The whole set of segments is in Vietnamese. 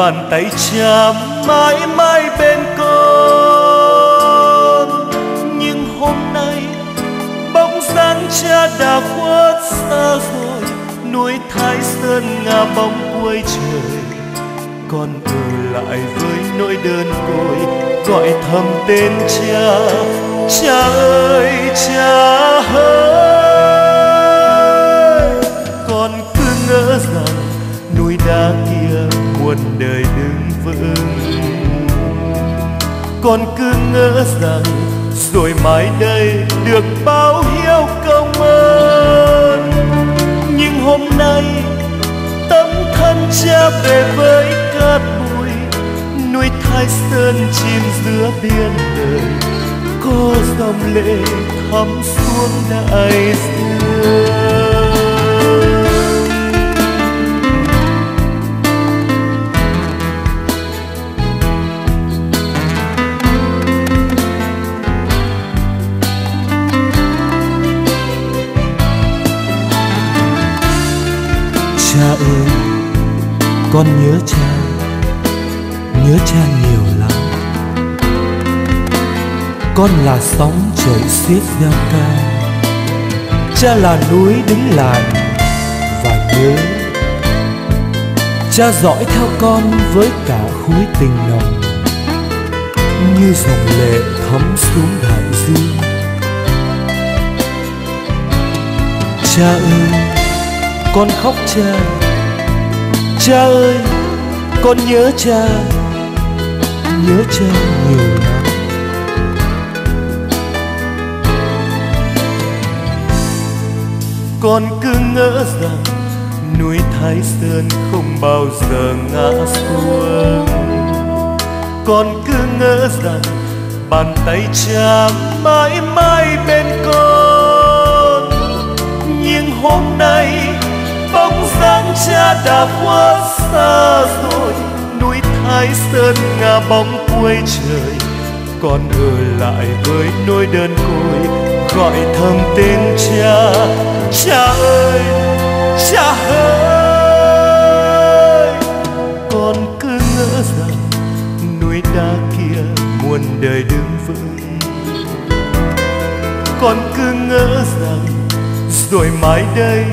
bàn tay cha mãi mãi bên con. Nhưng hôm nay, bóng dáng cha đã khuất xa rồi. Núi thái sơn ngả bóng cuối trời. Con ở lại với nỗi đơn côi, gọi thầm tên cha. Cha ơi cha ơi. Con cứ ngỡ rằng rồi mai đây được bao hiếu công ơn. Nhưng hôm nay tấm thân cha về với cát bụi, núi thái sơn chìm giữa biển đời. Có dòng lệ thấm xuống đại dương con nhớ cha nhớ cha nhiều lắm. Con là sóng chảy xiết gieo ca, cha là núi đứng lại và nhớ. Cha dõi theo con với cả khối tình nồng, như dòng lệ thấm xuống đại dương. Cha ơi, con khóc cha cha ơi, con nhớ cha nhớ cha nhiều lắm. Con cứ ngỡ rằng núi thái sơn không bao giờ ngã xuống. Con cứ ngỡ rằng bàn tay cha mãi mãi bên con. Nhưng hôm nay cha đã quá xa rồi, núi thái sơn ngả bóng cuối trời. Con ở lại với nỗi đơn côi, gọi thầm tên cha. Cha ơi cha ơi! Con cứ ngỡ rằng núi đá kia muôn đời đứng vững. Con cứ ngỡ rằng rồi mai đây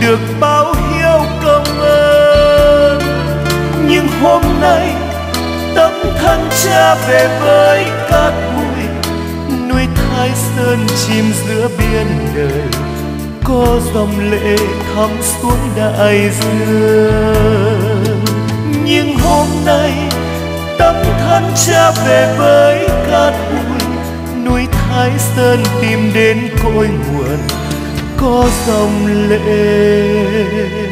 được bao hiếu nhưng hôm nay tấm thân cha về với cát bụi núi thái sơn chìm giữa biển đời, có dòng lệ thấm xuống đại dương. Nhưng hôm nay tấm thân cha về với cát bụi núi thái sơn tìm đến cội nguồn, có dòng lệ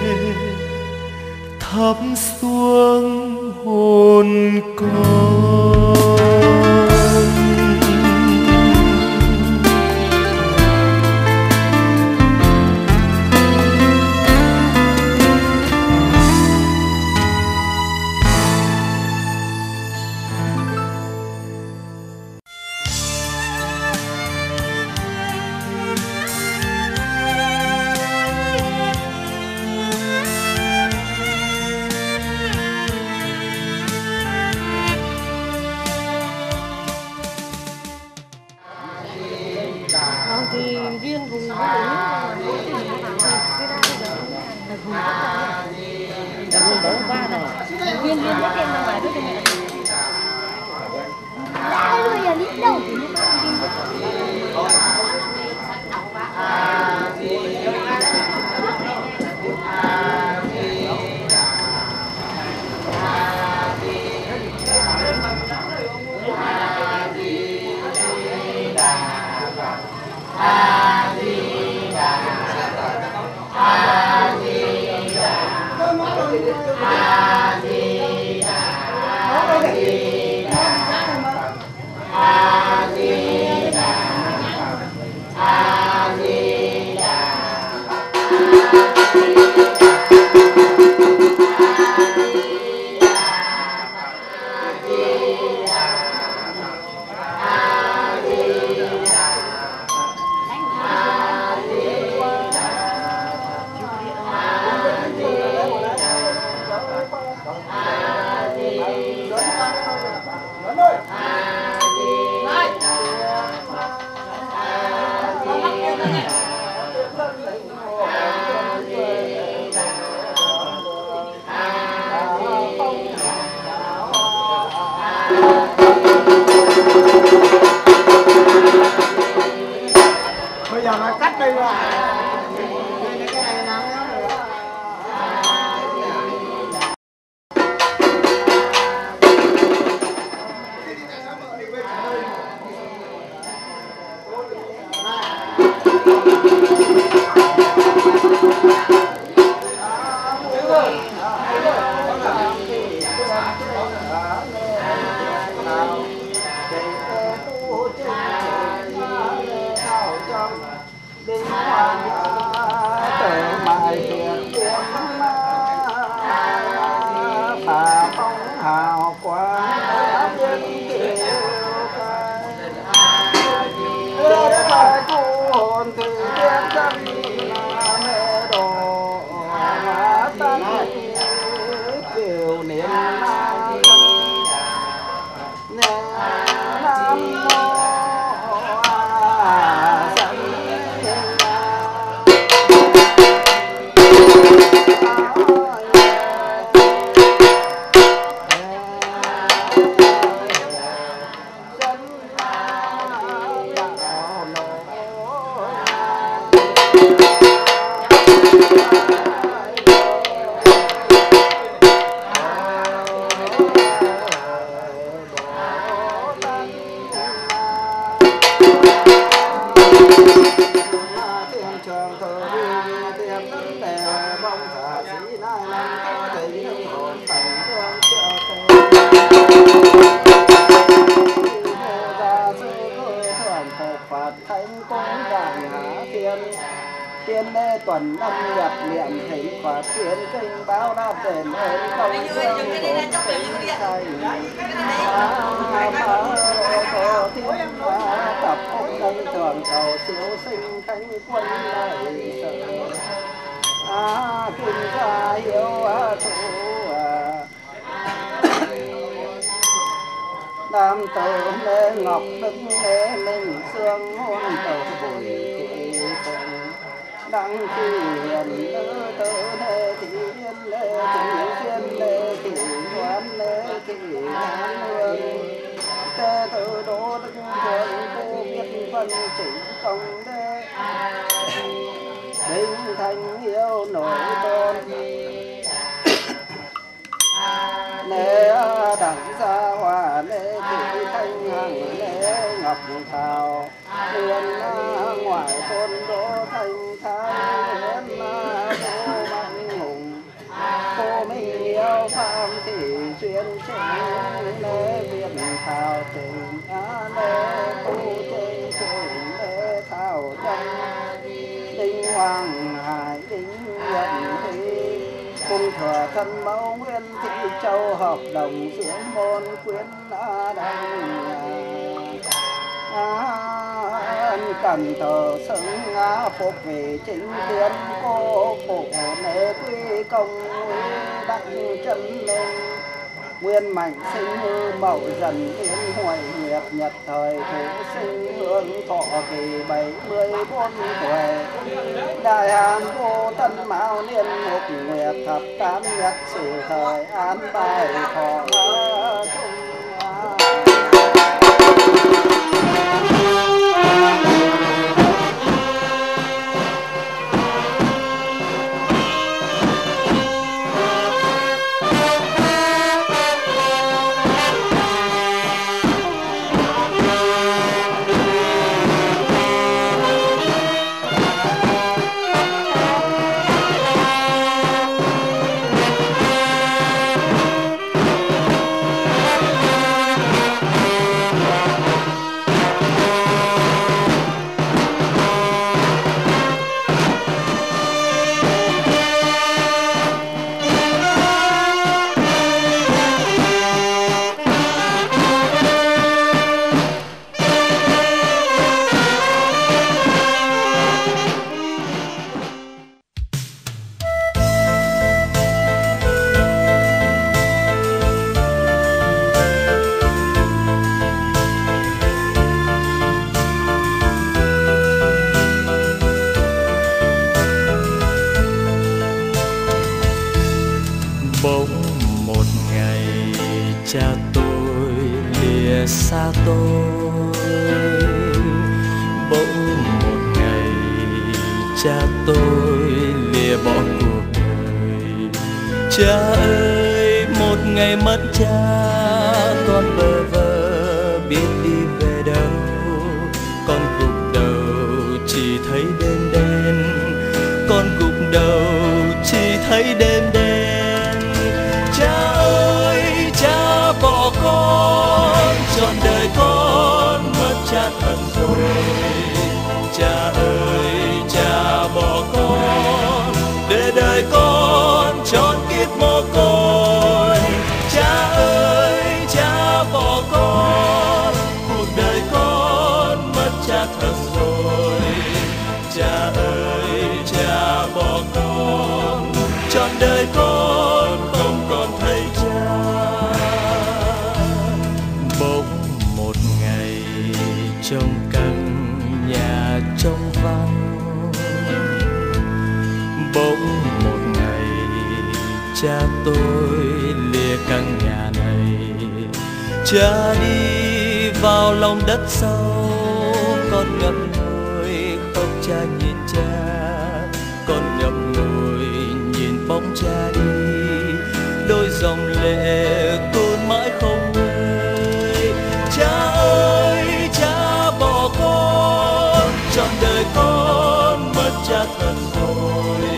đăng khi hiền lơ tơ lê thị yên lê thị duyên lê thị quán lê thị hán hương tê tự đô đức thượng cô biết phân chỉnh công đê. Đinh thành yêu nổi tôn lễ đẳng gia hòa lễ thị thanh hằng lễ ngọc thảo, huyền ngoại, tôn đỗ thanh thái huyền vô mạnh hùng, cô minh yêu phạm thị chuyên chính lễ việt thảo tình á lễ tu trên trình lễ thảo chân đinh hoàng hải, đinh nhận hòa thân mẫu nguyên thị châu hợp đồng giữa môn quyến đã đăng cần thờ xứng ngã phục vì chính tiến cô phụ nệ quy công đặng chân linh nguyên mạnh sinh hư mậu dần biến hồi nguyệt nhật thời thủ sinh, hương thọ kỳ bảy mươi bốn tuổi đại hàn vô tân mão niên một nguyệt thập tám nhật sử thời, an bài thọ thật rồi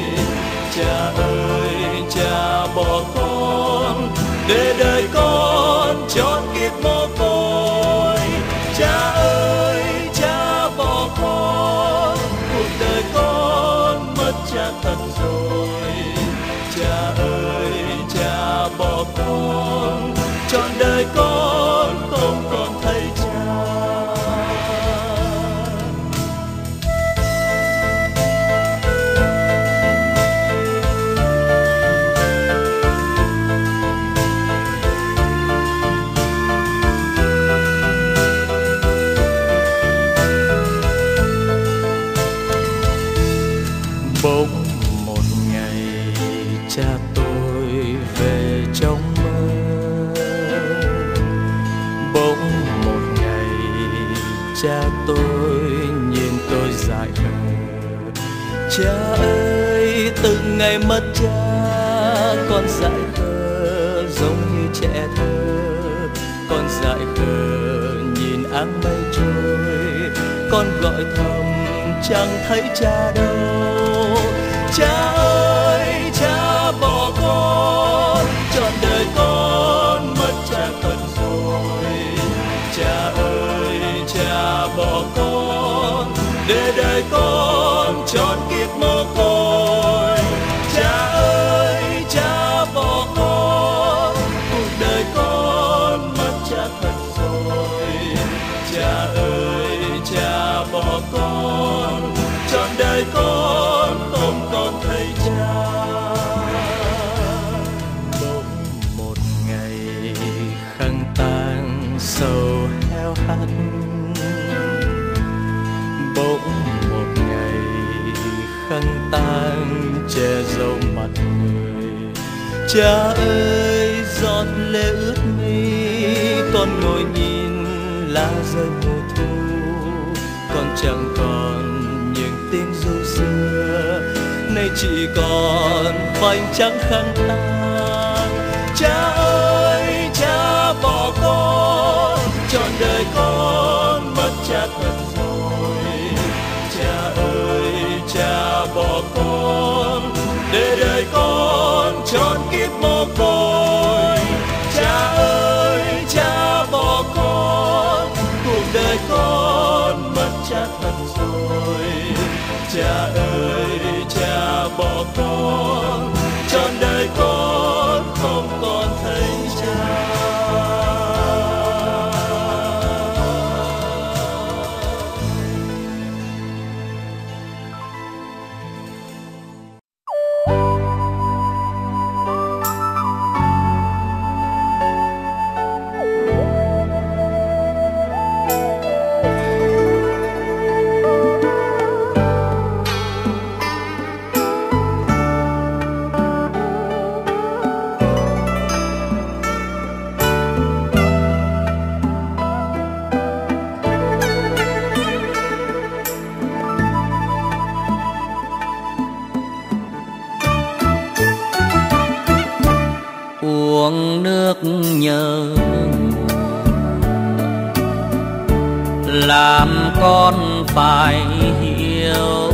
cha ơi, cha bỏ con, để đời con trọn kiếp mồ côi. Cha ơi, cha bỏ con, cuộc đời con mất cha thật rồi. Cha ơi, cha bỏ con trọn đời con con dại khờ giống như trẻ thơ. Con dại khờ nhìn áng mây trôi, con gọi thầm chẳng thấy cha đâu. Che dấu mặt người. Cha ơi, giọt lệ ướt mi, con ngồi nhìn lá rơi mùa thu. Con chẳng còn những tiếng ru xưa nay chỉ còn vành trắng khăn tan cha ơi, cha bỏ con, trọn đời con. Để đời con trọn kiếp mồ côi. Cha ơi, cha bỏ con. Cuộc đời con mất cha thật rồi. Cha ơi, cha bỏ con. Trọn đời con phải hiểu.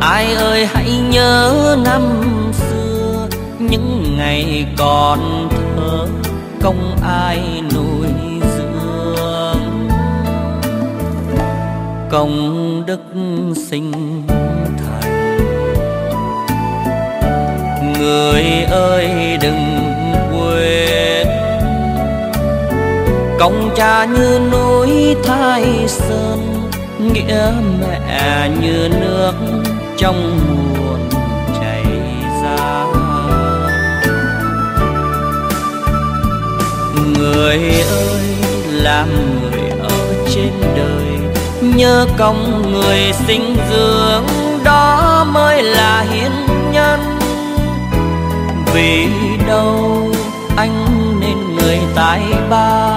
Ai ơi, hãy nhớ năm xưa, những ngày còn thơ công ai nuôi dưỡng. Công đức sinh thành. Người ơi, đừng công cha như núi thái sơn, nghĩa mẹ như nước trong nguồn chảy ra. Người ơi, làm người ở trên đời, nhớ công người sinh dưỡng đó mới là hiến nhân. Vì đâu anh nên người tài ba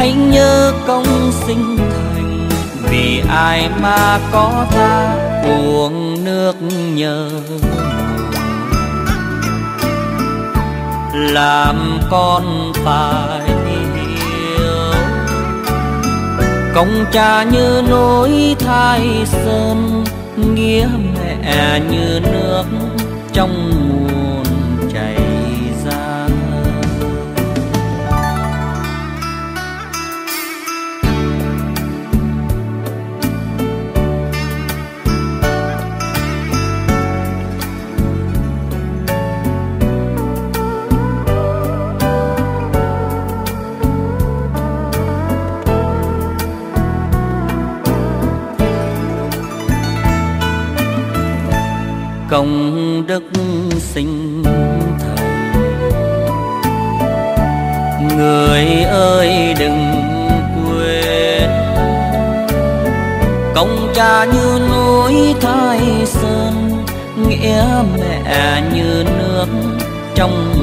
hãy nhớ công sinh thành, vì ai mà có ta, uống nước nhớ làm con phải hiểu, công cha như núi thai sơn, nghĩa mẹ như nước trong nguồn công đức sinh thành. Người ơi đừng quên. Công cha như núi thái sơn, nghĩa mẹ như nước trong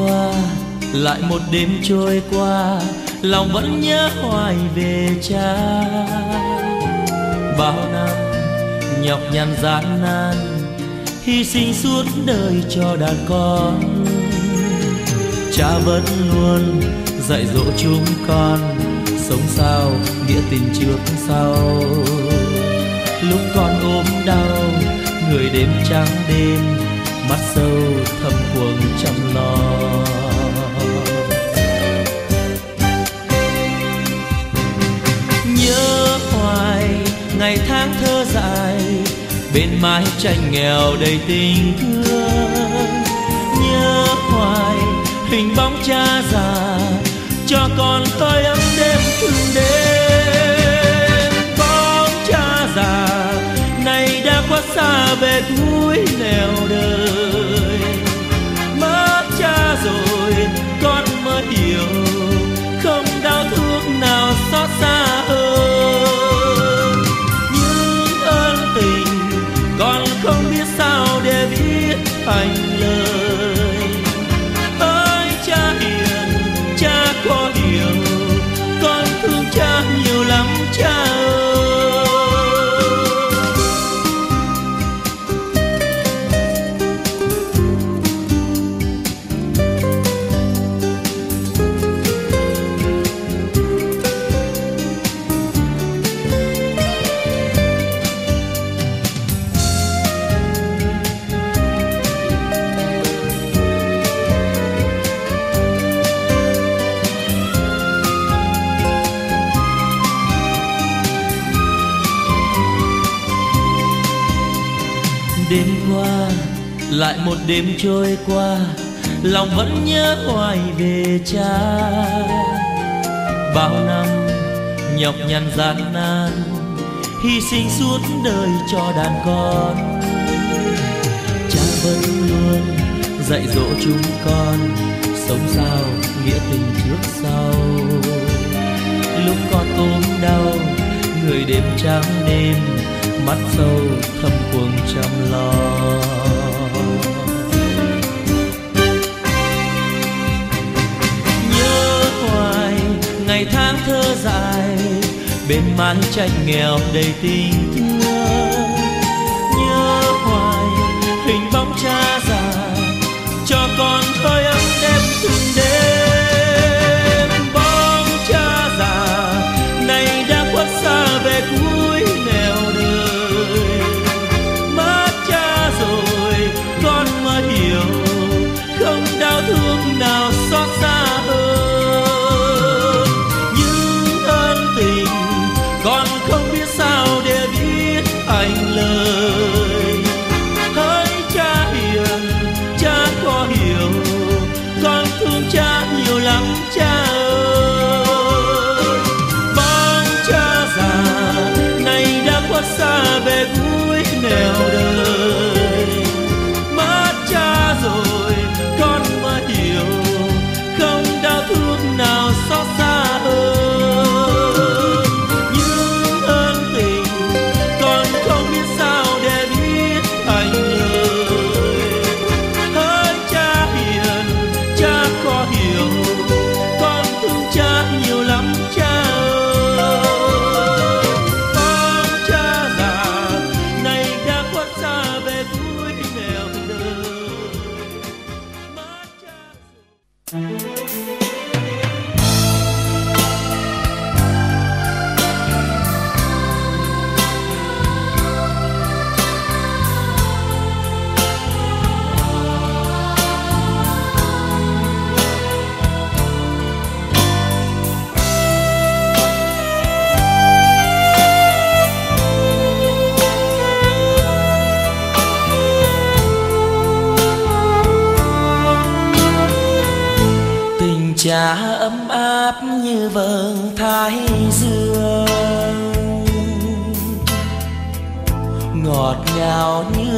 qua, lại một đêm trôi qua, lòng vẫn nhớ hoài về cha. Bao năm nhọc nhằn gian nan, hy sinh suốt đời cho đàn con. Cha vẫn luôn dạy dỗ chúng con, sống sao, nghĩa tình trước sau. Lúc con ốm đau, người đêm trắng đêm mắt sâu thâm cuồng chăm lo. Nhớ hoài ngày tháng thơ dài, bên mái tranh nghèo đầy tình thương. Nhớ hoài hình bóng cha già, cho con tôi ấm đêm thương đêm. Quá xa về cuối nẻo đời. Mất cha rồi con mới hiểu. Đêm trôi qua, lòng vẫn nhớ hoài về cha. Bao năm nhọc nhằn gian nan, hy sinh suốt đời cho đàn con. Cha vẫn luôn dạy dỗ chúng con sống sao nghĩa tình trước sau. Lúc con ốm đau, người đêm trắng đêm, mắt sâu thâm cuồng chăm lo. Ngày tháng thơ dài, bên mái tranh nghèo đầy tình thương. Nhớ hoài, hình bóng cha già, cho con hơi ấm đêm từng đêm. Bóng cha già, này đã khuất xa về cuối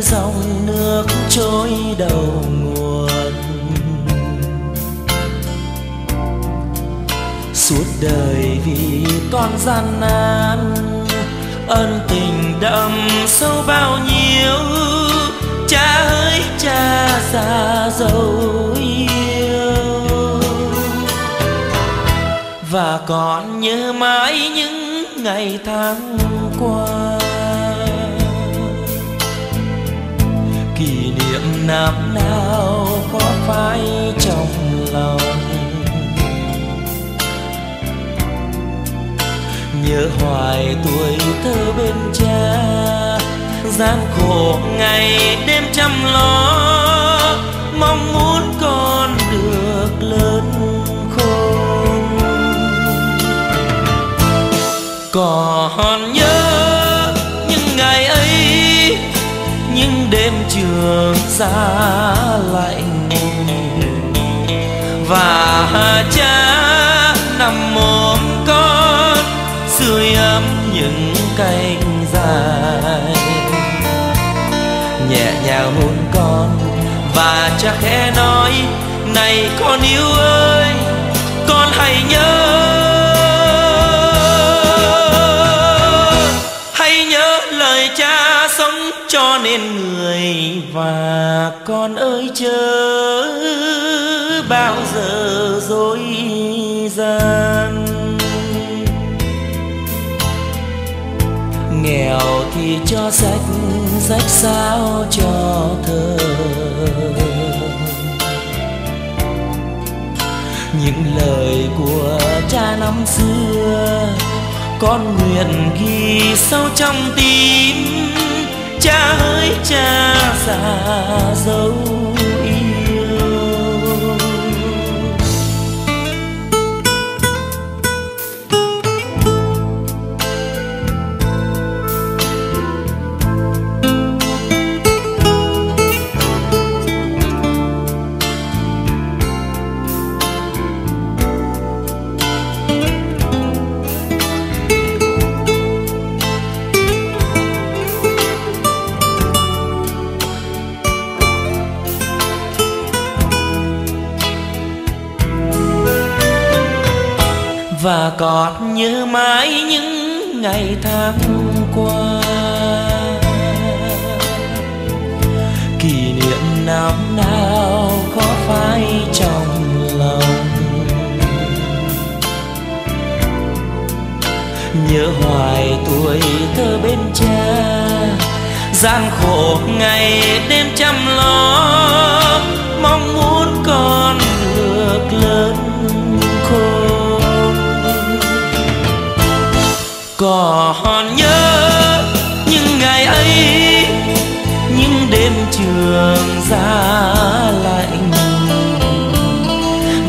dòng nước trôi đầu nguồn. Suốt đời vì con gian nan, ân tình đậm sâu bao nhiêu? Cha ơi, cha già dâu yêu. Và còn nhớ mãi những ngày tháng qua. Niệm nào nào có phai trong lòng. Nhớ hoài tuổi thơ bên cha, gian khổ ngày đêm chăm lo. Mong muốn con được lớn khôn. Còn nhớ đường xa lạnh. Và cha nằm ôm con sưởi ấm những cánh dài. Nhẹ nhàng hôn con, và cha khẽ nói, này con yêu ơi, con hãy nhớ và con ơi chớ bao giờ dối gian. Nghèo thì cho sách sách sao cho thơ những lời của cha năm xưa, con nguyện ghi sâu trong tim cha ơi cha già dấu. Và còn nhớ mãi những ngày tháng qua. Kỷ niệm năm nào có phai trong lòng? Nhớ hoài tuổi thơ bên cha, gian khổ ngày đêm chăm lo. Mong muốn con được lớn còn nhớ những ngày ấy, những đêm trường ra lạnh.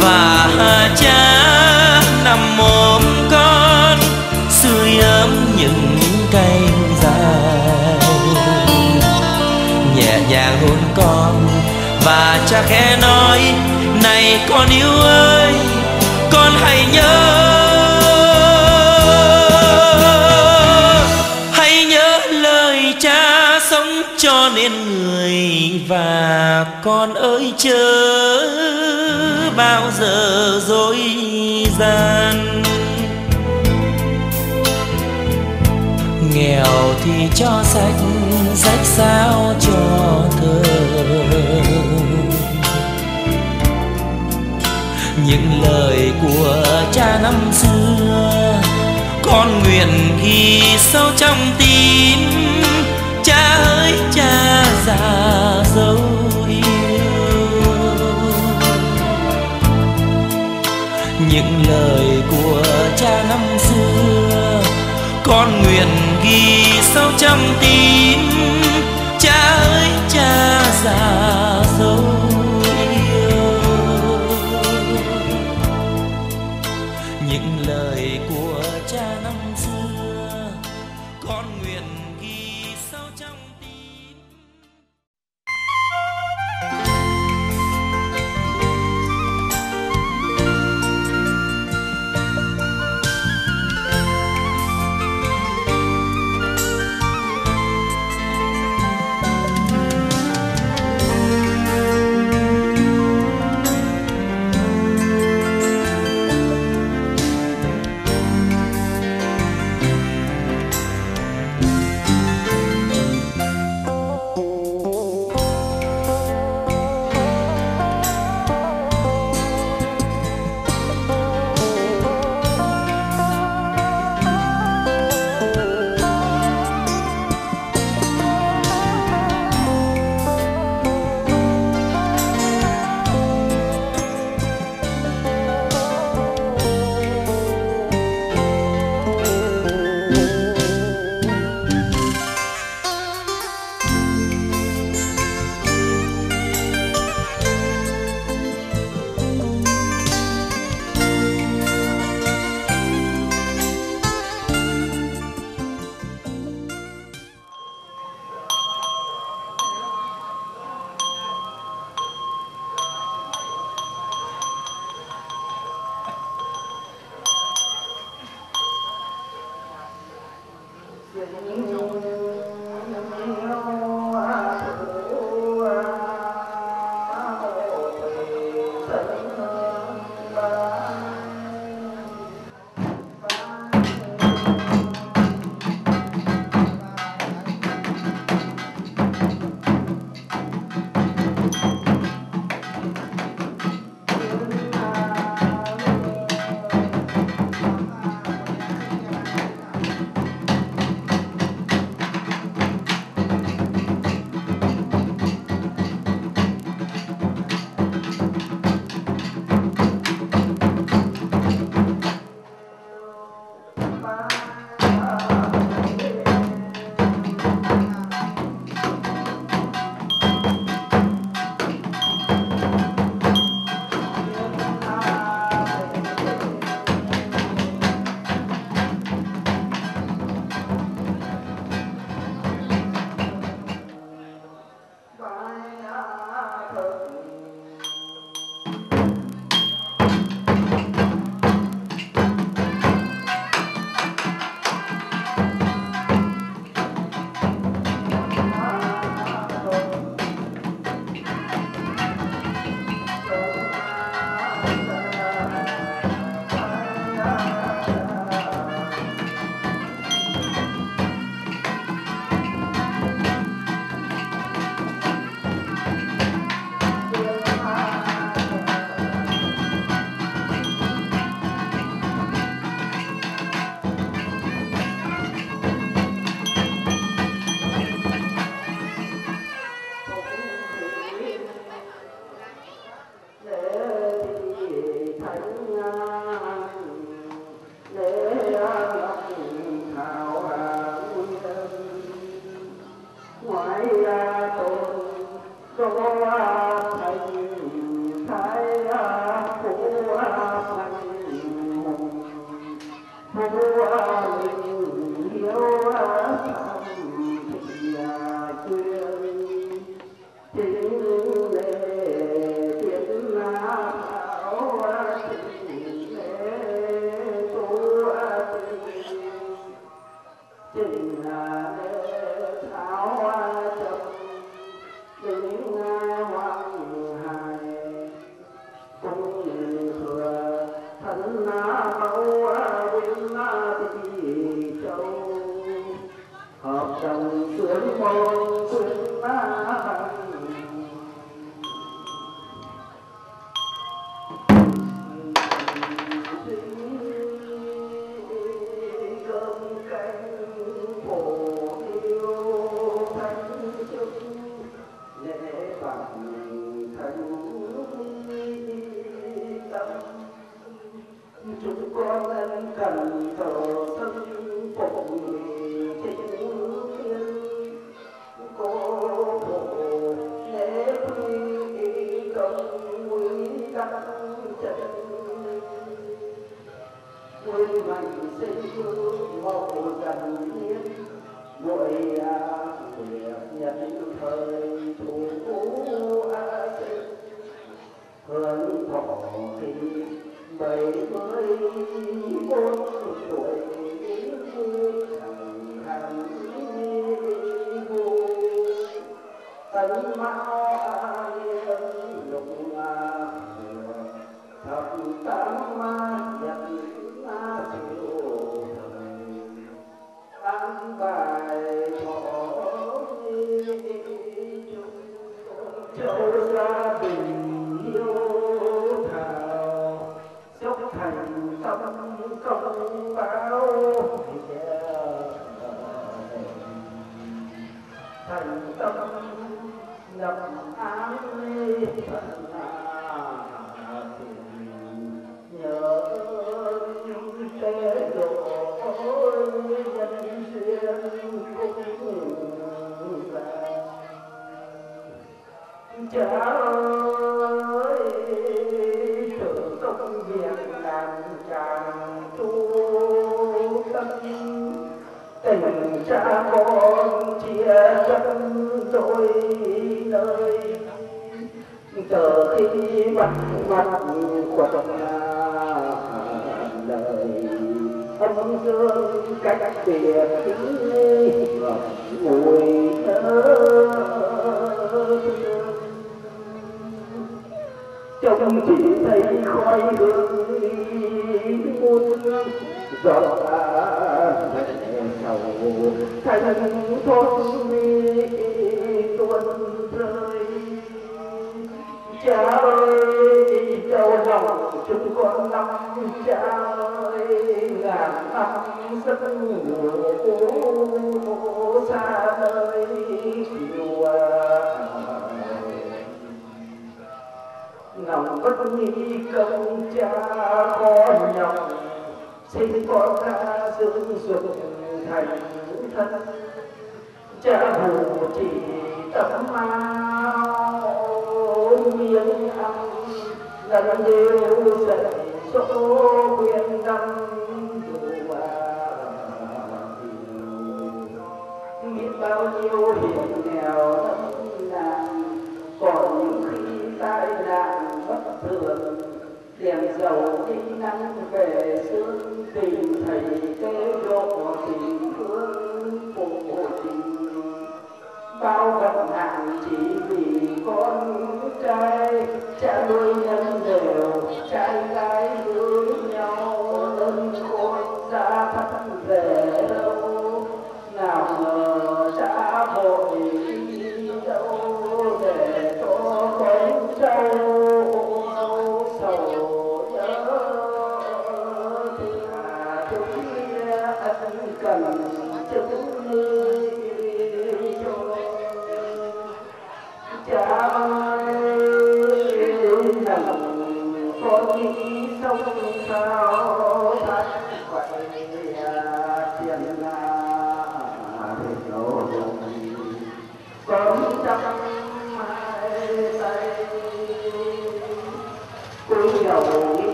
Và cha nằm ôm con sưởi ấm những cánh dài. Nhẹ nhàng hôn con, và cha khẽ nói, này con yêu ơi, con hãy nhớ con ơi chớ bao giờ dối gian. Nghèo thì cho sách sách sao cho thơ những lời của cha năm xưa, con nguyện ghi sâu trong tim. Cha ơi, cha già dấu những lời của cha năm xưa. Con nguyện ghi sâu trong tim cha ơi, cha già 香，四月路，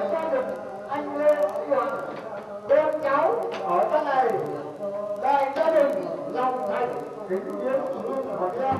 về gia đình anh Lê Duẩn bên cháu ở trong này. Đại gia đình lòng thành kính viếng hương hoàng gia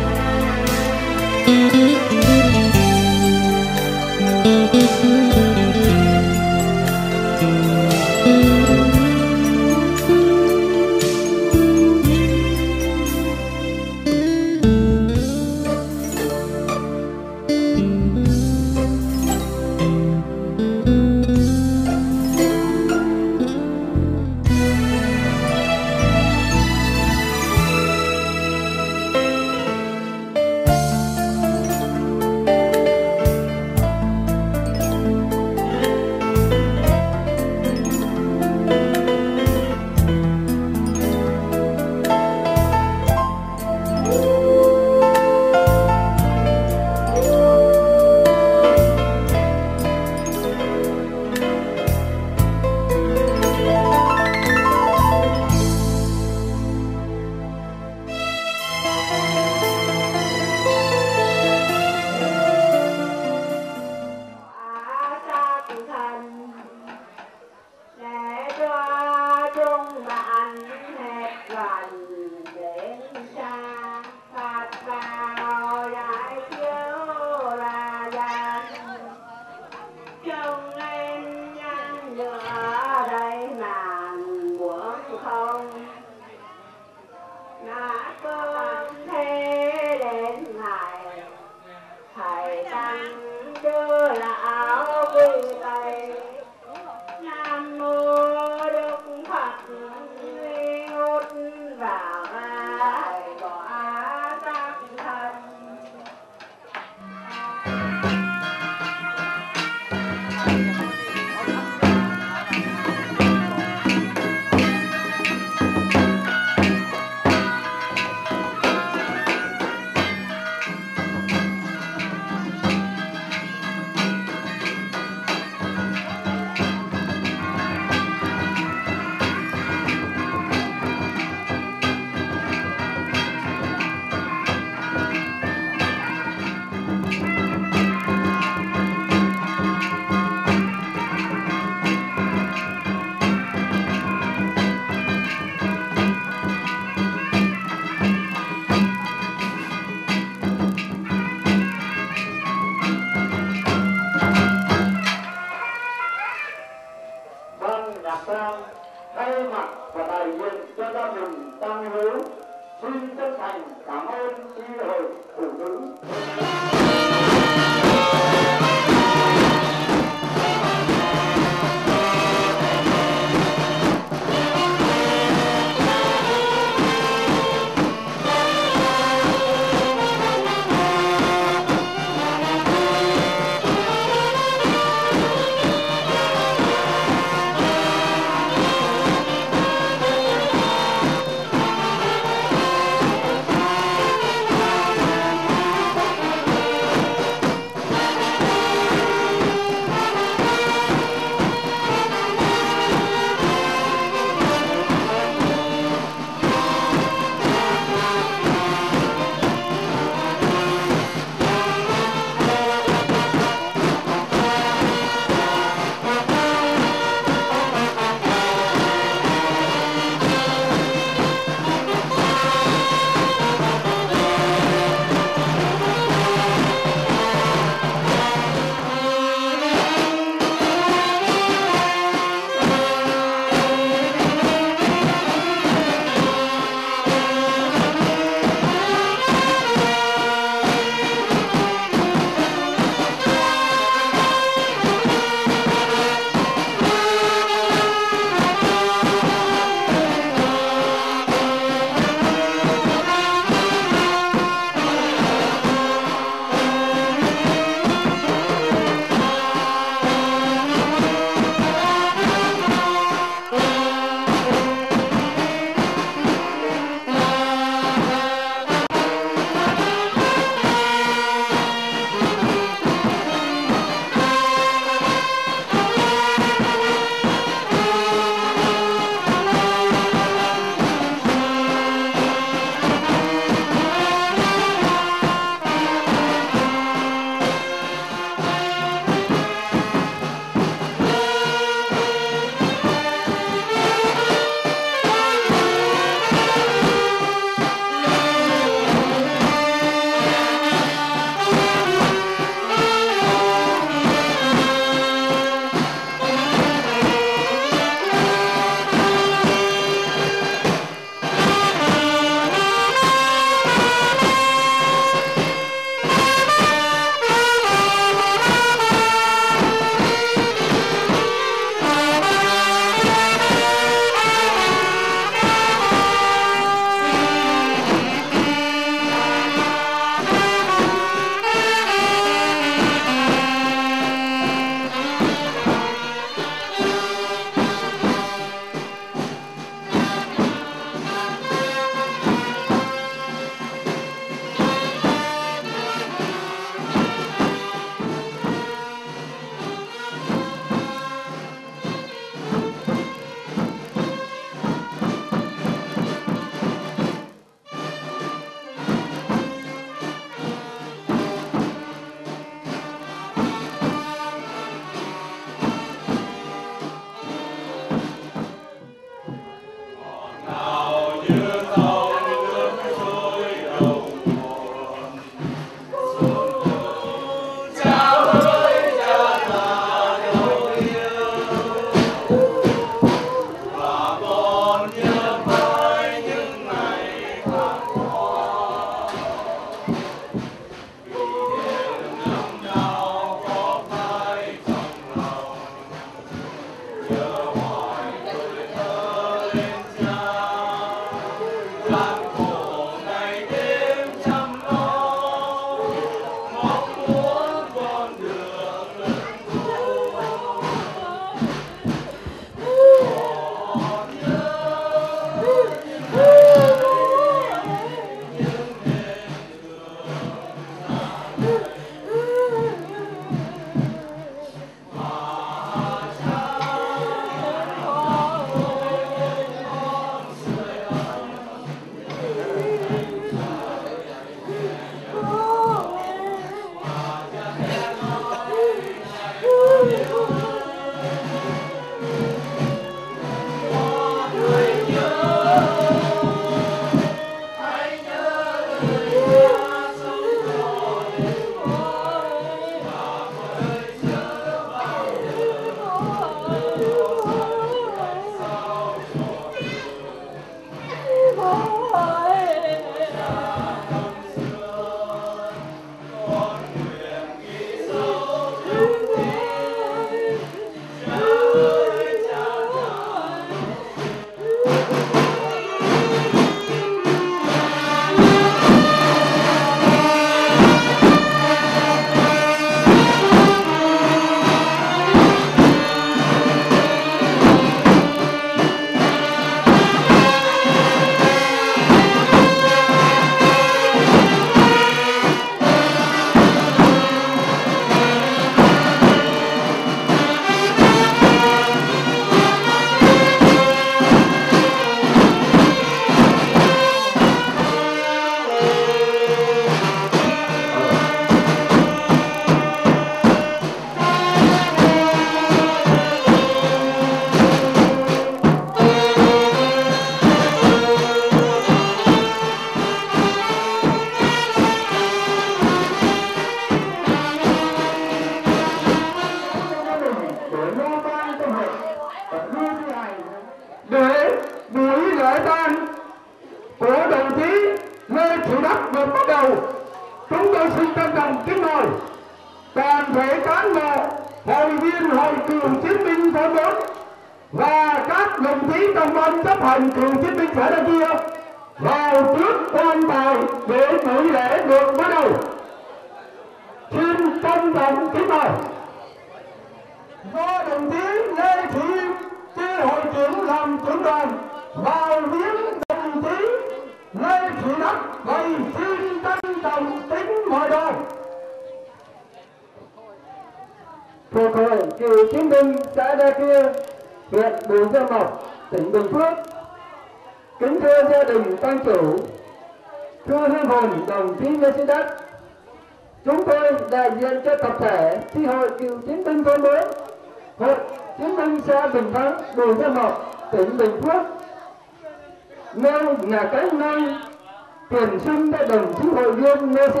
chí hội Sĩ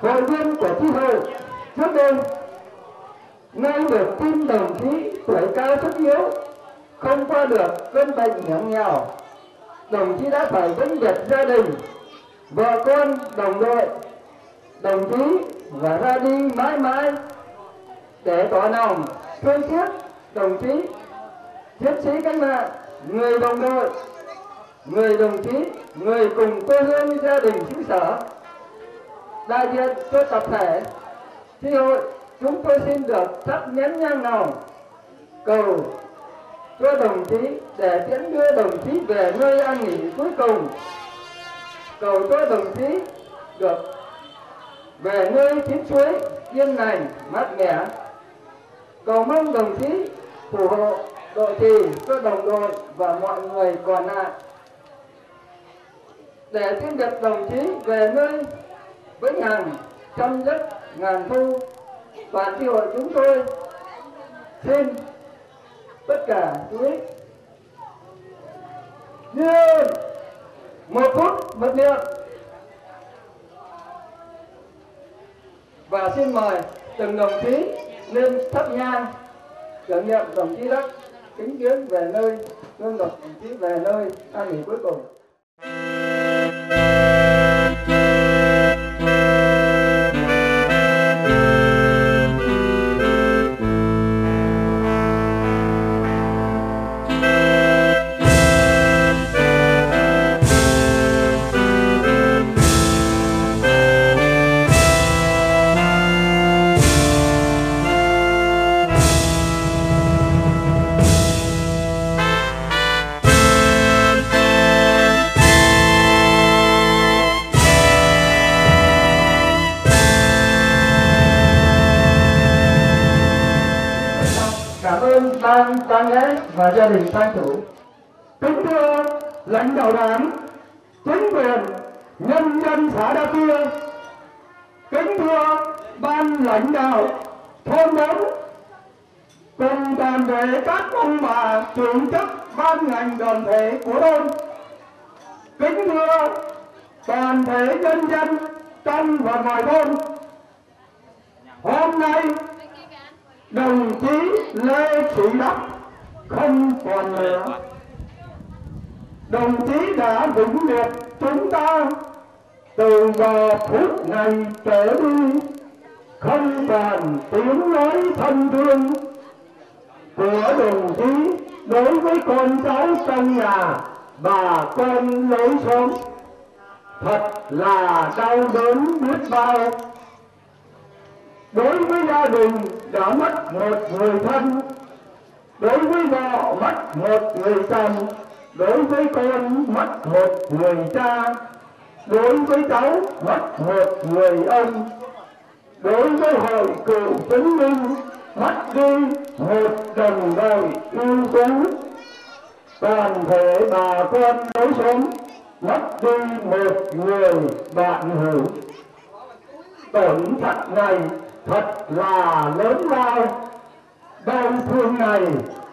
hội viên của chi hội. Trước đây, nay được tin đồng chí tuổi cao sức yếu, không qua được cơn bệnh hiểm nghèo. Đồng chí đã phải vĩnh biệt gia đình, vợ con, đồng đội, đồng chí và ra đi mãi mãi. Để tỏ lòng thương tiếc, đồng chí, chiến sĩ cách mạng, người đồng đội người đồng chí, người cùng quê hương gia đình xứ sở, đại diện cho tập thể, tri hội, chúng tôi xin được thắp nén nhang nào cầu cho đồng chí để tiễn đưa đồng chí về nơi an nghỉ cuối cùng. Cầu cho đồng chí được về nơi chín suối yên lành, mát mẻ. Cầu mong đồng chí phù hộ đội trì cho đồng đội và mọi người còn lại để tiễn biệt đồng chí về nơi với hàng trăm đất ngàn thu, toàn tri hội chúng tôi xin tất cả chú ý. Như một phút, một niệm và xin mời từng đồng chí lên thắp nhang, tưởng niệm đồng chí đắc kính viếng về nơi, hương đồng chí về nơi an nghỉ cuối cùng. Gia đình tang chủ. Kính thưa lãnh đạo đảng, chính quyền, nhân dân xã đa kia kính thưa ban lãnh đạo, thôn bốn cùng toàn thể các ông bà trưởng chức ban ngành đoàn thể của thôn kính thưa toàn thể nhân dân trong và ngoài thôn. Hôm nay, đồng chí lê thị đắc không còn nữa. Đồng chí đã vĩnh biệt chúng ta. Từ giờ phút này trở đi, không còn tiếng nói thân thương của đồng chí đối với con cháu trong nhà và con lối xóm thật là đau đớn biết bao. Đối với gia đình đã mất một người thân đối với vợ mất một người chồng, đối với con mất một người cha, đối với cháu mất một người ông, đối với hội cựu chứng minh mất đi một đồng đội ưu tú. Toàn thể bà con lối sống mất đi một người bạn hữu. Tổn thất này thật là lớn lao đau thương này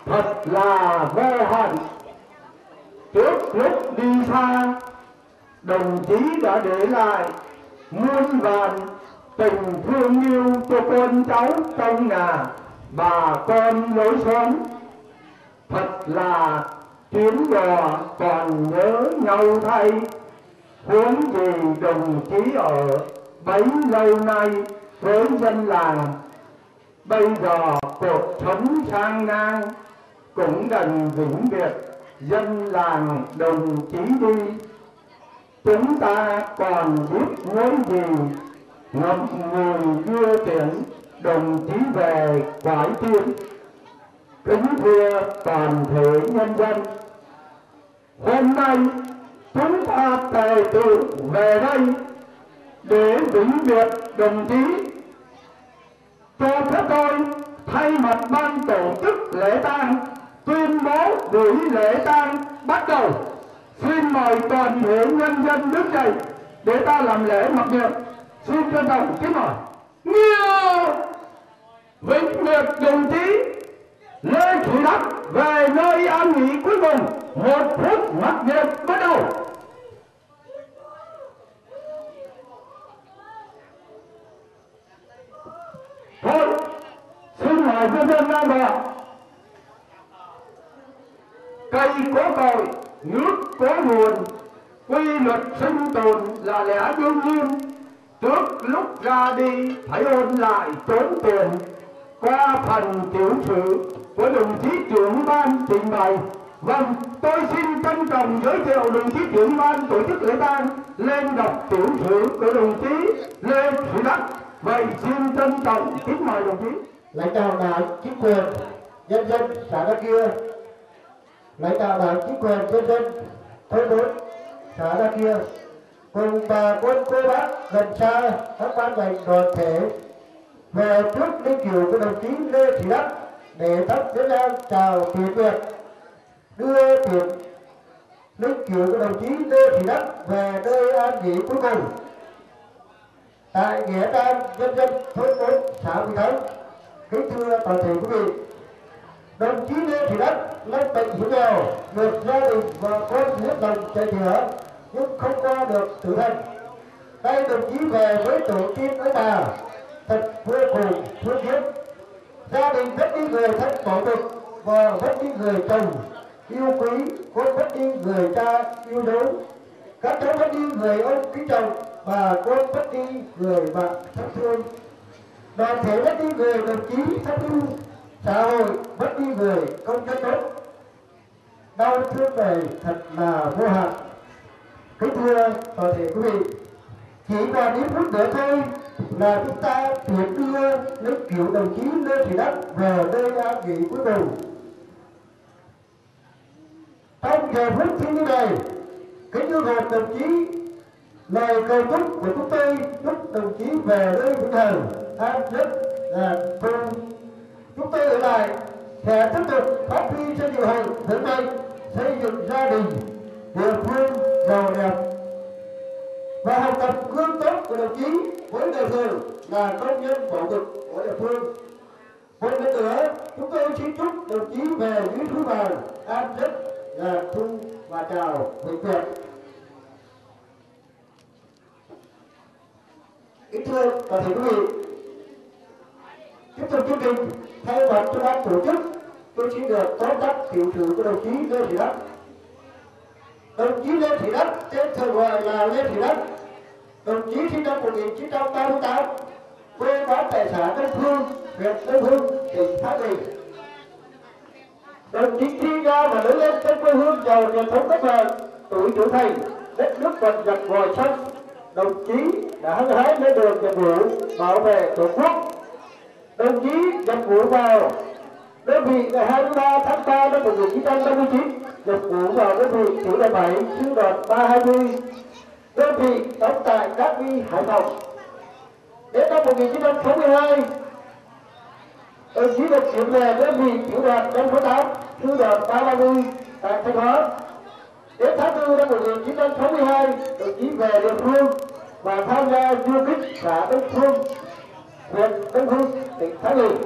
thật là vô hạn. Trước lúc đi xa, đồng chí đã để lại muôn vàn tình thương yêu cho con cháu trong nhà bà con lối xóm. Thật là chuyến đò còn nhớ nhau thay, huống gì đồng chí ở bấy lâu nay với dân làng bây giờ cuộc sống sang ngang, cũng gần vĩnh biệt, dân làng đồng chí đi. Chúng ta còn biết nói gì? Ngậm ngùi đưa tiễn, đồng chí về quải tiên kính thưa toàn thể nhân dân, hôm nay chúng ta tề tự về đây để vĩnh biệt đồng chí cho phép tôi thay mặt ban tổ chức lễ tang, tuyên bố buổi lễ tang bắt đầu. Xin mời toàn thể nhân dân đứng dậy để ta làm lễ mặc niệm. Xin trân trọng kính mời. Nhiều vĩnh biệt đồng chí lê thủy đắc về nơi an nghỉ cuối cùng. Một phút mặc niệm bắt đầu. Thôi, xin mời nhân dân nam bộ. Cây có cội nước có nguồn quy luật sinh tồn là lẽ đương nhiên. Trước lúc ra đi, phải ôn lại tốn tiền. Qua phần tiểu sử, của đồng chí trưởng ban trình bày. Vâng tôi xin trân trọng giới thiệu đồng chí trưởng ban tổ chức lễ tang, lên đọc tiểu sử của đồng chí lê thủy đắc vậy xin trân trọng kính mời đồng chí. Lãnh đạo đảng, chính quyền, nhân dân, xã đa kia. Lãnh đạo đảng, chính quyền, nhân dân, thôn bốn xã đa kia. Cùng bà quân cô bác gần xa, các ban ngành đoàn thể, về trước linh cửu của đồng chí lê thị đắc để thắp nén nhang chào tiền việt đưa tiền linh cửu của đồng chí lê thị đắc về nơi an nghỉ cuối cùng tại nghĩa trang, nhân dân thôn bốn xã vị thắng. Kính thưa toàn thể quý vị, đồng chí lê thị đất lâm bệnh hiểm nghèo được gia đình và con hết đồng chạy chữa nhưng không qua được tử thân nay đồng chí về với tổ tiên với bà, thật vô cùng thương tiếc. Gia đình mất đi người thân bỏ vực và mất đi người chồng, yêu quý con mất đi người cha, yêu dấu các cháu mất đi người ông kính trọng và con mất đi người bạn thân thương đoàn thể mất đi người đồng chí thân yêu xã hội mất đi người công dân tốt. Đau thương này thật là vô hạn. Kính thưa toàn thể quý vị, chỉ còn ít phút nữa thôi là chúng ta chuyển đưa những cựu đồng chí lê thị đắc về nơi an nghỉ cuối cùng. Trong giờ phút như liêng này, kính thưa hồn đồng chí lời cầu chúc của chúng tôi, chúc đồng chí về nơi vĩnh hằng an rất là thu chúng tôi ở lại sẽ tiếp tục phát huy cho điều hành lớn mạnh, xây dựng gia đình, địa phương giàu đẹp. Và học tập gương tốt của đồng chí với đời thường là công nhân bảo vực của địa phương. Một lần nữa, chúng tôi xin chúc đồng chí về dưới thứ vàng an rất là thu và chào vĩnh biệt kính thưa toàn thể quý vị, tiếp tục chương trình, thay mặt cho ban tổ chức, tôi xin được tóm tắt tiểu sử của đồng chí lê thị đắc. Đồng chí lê thị đắc, tên thường gọi là lê thị đắc. Đồng chí sinh năm 1938 quê quán tại xã Tân Phương huyện Tân Hưng tỉnh Thái Bình. Đồng chí sinh ra và lớn lên trên quê hương giàu truyền thống cách mạng, tuổi trưởng thành, đất nước còn giặc vòi xanh đồng chí đã hăng hái lên đường nhập ngũ bảo vệ tổ quốc. Đồng chí nhập ngũ vào đơn vị ngày 23 tháng 3 năm 1959 nhập ngũ vào đơn vị tiểu đoàn 7 sư đoàn 320 đơn vị đóng tại Cát Vi Hải Phòng. Đến năm 1962 đồng chí được chuyển về đơn vị tiểu đoàn 568 sư đoàn 330 tại Thanh Hóa đến tháng 4 năm 1962 đồng chí về địa phương và tham gia du kích xã Đông Phương, huyện Đông Hưng, tỉnh Thái Bình.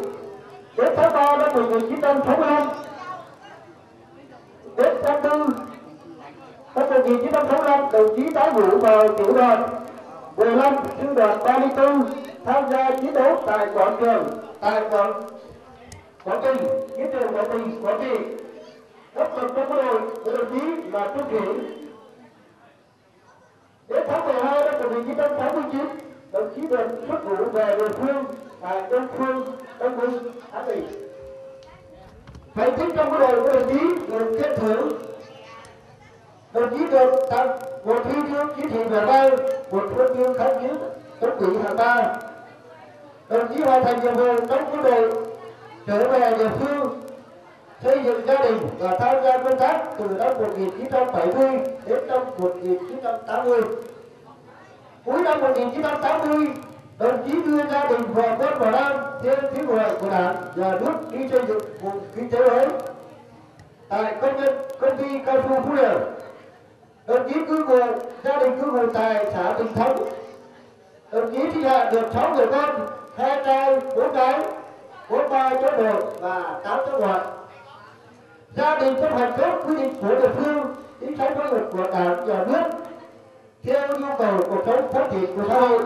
Đến tháng 3 năm 1965 đến tháng 4 năm 1965 đồng chí tái ngũ vào tiểu đoàn 15 sư đoàn 34 tham gia chiến đấu tại quảng trường, tại quảng Quảng Trị chiến trường Quảng Trị Quảng Trị đốc lực trong đội của đồng chí, là Trung Thị đến tháng 12 năm 1989 đồng chí được xuất ngũ về địa phương, tại Đông Phương, Đông Quân Thái Bình thành chính trong cái đội của đồng chí được khen thưởng. Đồng chí được tặng một huy chương chỉ thị về vang một huân chương kháng chiến chống quỷ hạng ba. Đồng chí hoàn thành nhiệm vụ trong quân đội, trở về địa phương xây dựng gia đình và tham gia công tác từ năm 1970 đến năm 1980. Cuối năm 1980, đồng chí đưa gia đình và quân vào Nam theo tiếng gọi của Đảng và nước đi xây dựng vùng kinh tế mới tại công nhân công ty cao su Phú Điền. Đồng chí cư ngụ gia đình cư ngụ tại xã Bình Thống. Đồng chí thi hạ được 6 người con, hai trai, bốn gái, bốn ba cháu nội và tám cháu ngoại gia đình chấp hành tốt quy định của địa phương chính sách pháp luật của đảng, nhà nước, theo nhu cầu cuộc sống, phát triển của xã hội.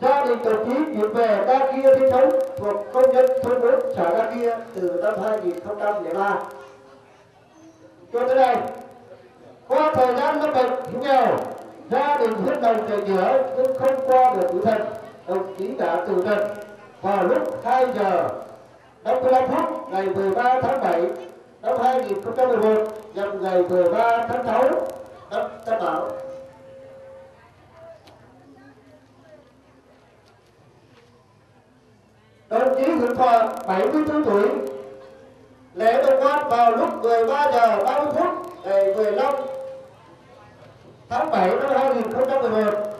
Gia đình đồng chí chuyển về đa kia sinh sống thuộc công nhân thôn bốn, xã đa kia từ năm 2003 cho tới đây qua thời gian năm bệnh nghèo, gia đình hết đồng trời giữa nhưng không qua được tử thần đồng chí đã tử thần vào lúc 2 giờ 55 phút ngày 13 tháng 7 năm 2011 nhằm ngày 13 tháng 6 năm Tân Bảo. Đồng chí Hưởng Thọ 74 tuổi, lễ đồng quan vào lúc 13 giờ 30 phút ngày 15 tháng 7 năm 2011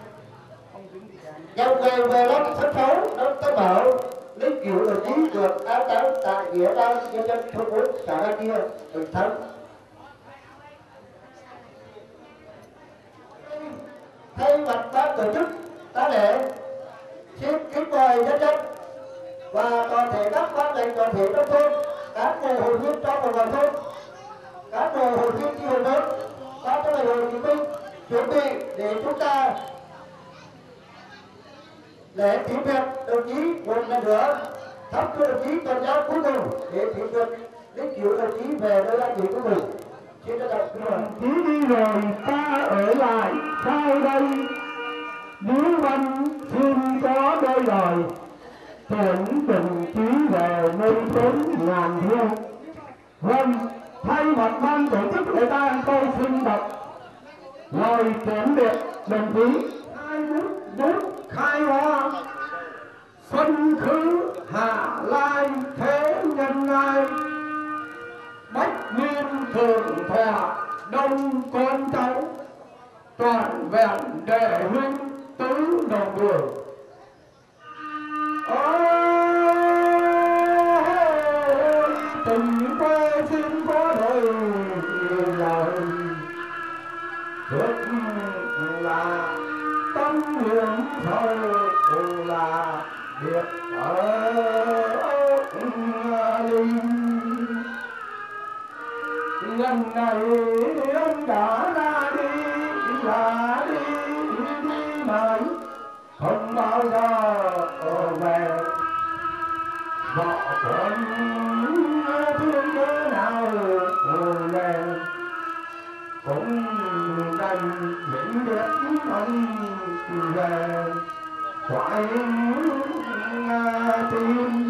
nhằm ngày 15 tháng 6 năm Tân Bảo linh cữu được chí được an táng tại nghĩa trang nhân dân thôn bốn xã Đa Kia, Bình Thắng. Thay mặt ban tổ chức ta lễ xin kính mời nhân dân và toàn thể các ban ngành đoàn thể trong thôn, cán bộ hội viên trong và ngoài thôn, cán bộ hội viên chi hội lớn ban chấp hành hội Hồ Chí Minh chuẩn bị để chúng ta lễ kỷ niệm đồng chí một lần nữa thắp cho đồng chí toàn giáo cuối cùng để kỷ niệm linh cữu đồng chí về nơi an nghỉ cuối cùng xin trọng kính mời. Chí đi rồi ta ở lại. Sau đây nếu văn xin có đôi lời tuyển đồng chí về nơi chốn ngàn hiên vâng thay mặt ban tổ chức lễ tang tôi xin đọc lời kiểm điện đồng chí. Hai bút bút khai hoa xuân thứ hạ lai thế nhân lai. Bách niên thường thọ, đông con cháu toàn vẹn đệ huynh tứ đồng đường ôi tình quê xin có đời lời. Rất là tâm nguyện thâu là biết ở này ông đã ra đi là đi đi mãi không bao giờ về vợ con thương nhớ nào về cũng đành những biết ông về phải tin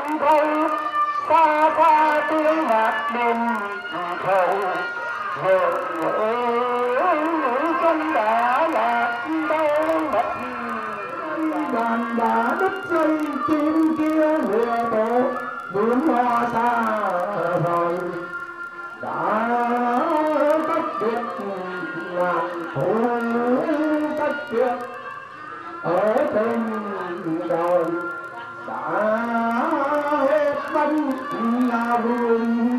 bỏ canh thâu xa xa tiếng nhạc đêm thâu vợ ơi chân đã lạc đâu mất đàn đã đất dây tiếng kia lừa tổ vướng hoa xa rồi đã cách biệt ngàn thủ cách biệt ở trên đời đã hết bánh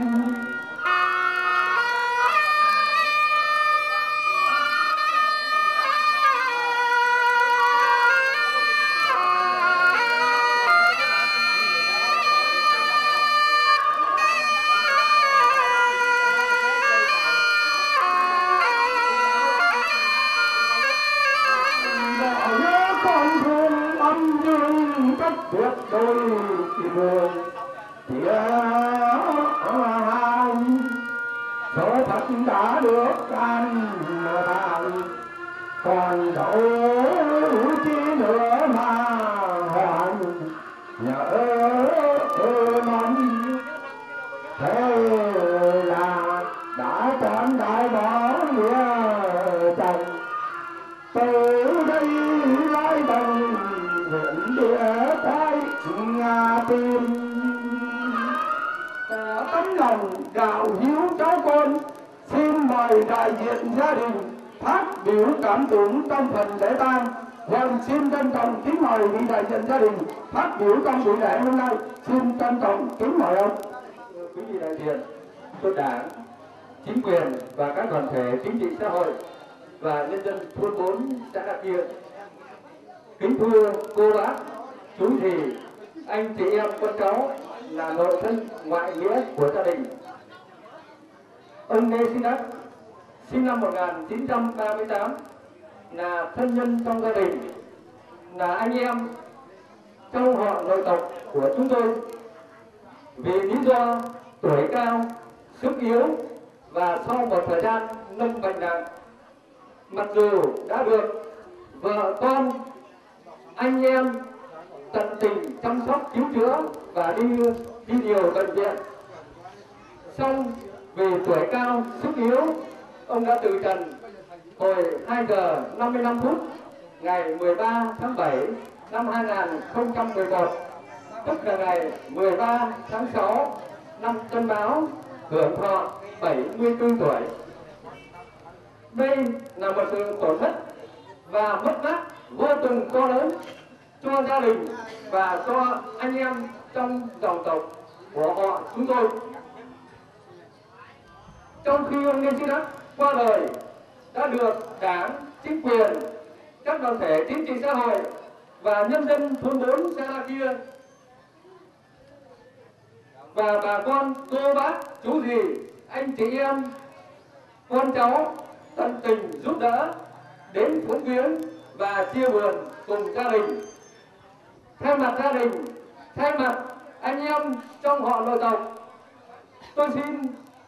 trân trọng kính mời vị đại diện gia đình phát biểu trong buổi lễ hôm nay. Xin trân trọng kính mời ông. quý vị đại diện cho đảng, chính quyền và các đoàn thể chính trị xã hội và nhân dân thôn bốn, xã đặc biệt kính thưa cô bác, chú thì anh chị em, con cháu là nội thân ngoại nghĩa của gia đình ông Lê Sinh Đắc, sinh năm 1938 là thân nhân trong gia đình là anh em trong họ nội tộc của chúng tôi vì lý do tuổi cao, sức yếu và sau một thời gian lâm bệnh nặng. Mặc dù đã được vợ con, anh em tận tình chăm sóc cứu chữa và đi đi nhiều bệnh viện, song vì tuổi cao, sức yếu, ông đã từ trần hồi 2 giờ 55 phút ngày 13 tháng 7 năm 2011 tức là ngày 13 tháng 6 năm Tân Báo hưởng thọ 74 tuổi. Đây là một sự tổn thất và mất mát vô cùng to lớn cho gia đình và cho anh em trong dòng tộc của họ chúng tôi. Trong khi ông Liên Sĩ Đắc qua đời đã được đảng, chính quyền, các đoàn thể chính trị xã hội và nhân dân thôn bốn xã La Kia. Và bà con, cô bác, chú dì anh chị em, con cháu tận tình giúp đỡ, đến phúng viếng và chia buồn cùng gia đình. Thay mặt gia đình, thay mặt anh em trong họ nội tộc, tôi xin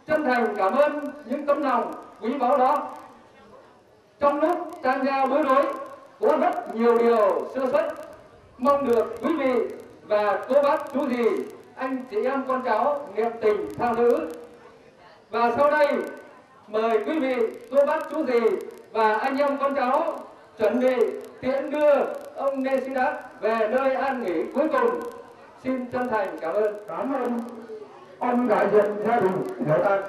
chân thành cảm ơn những tấm lòng quý báu đó trong lúc tham gia đối đối có rất nhiều điều sơ xuất mong được quý vị và cô bác chú gì, anh chị em con cháu niệm tình tha thứ. Và sau đây, mời quý vị, cô bác chú gì và anh em con cháu chuẩn bị tiễn đưa ông Nê Sĩ Đắc về nơi an nghỉ cuối cùng. Xin chân thành cảm ơn. Cảm ơn ông đại diện gia đình lễ ta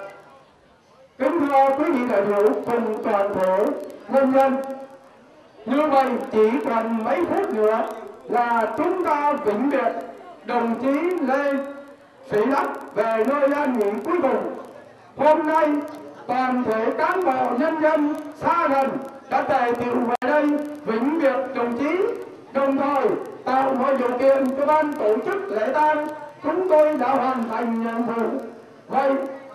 kính thưa quý vị đại biểu, cùng toàn thể nhân dân, Như vậy chỉ còn mấy phút nữa là chúng ta vĩnh biệt. Đồng chí Lê Sĩ Đắc về nơi an nghỉ cuối cùng. Hôm nay, toàn thể cán bộ nhân dân xa gần đã tề tiệu về đây vĩnh biệt đồng chí, đồng thời tạo mọi điều kiện cho ban tổ chức lễ tang. Chúng tôi đã hoàn thành nhiệm vụ. Vậy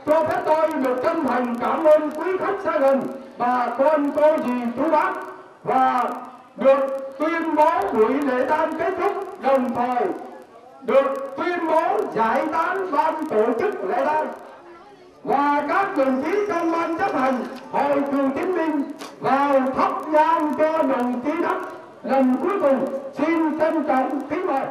cho phép tôi được chân thành cảm ơn quý khách xa gần, bà con cô dì chú bác, và được tuyên bố buổi lễ tang kết thúc đồng thời được tuyên bố giải tán ban tổ chức lễ tang. Và các đồng chí trong ban chấp hành, hội cựu chiến binh vào thắp nhang cho đồng chí đắc. Lần cuối cùng, xin trân trọng kính mời.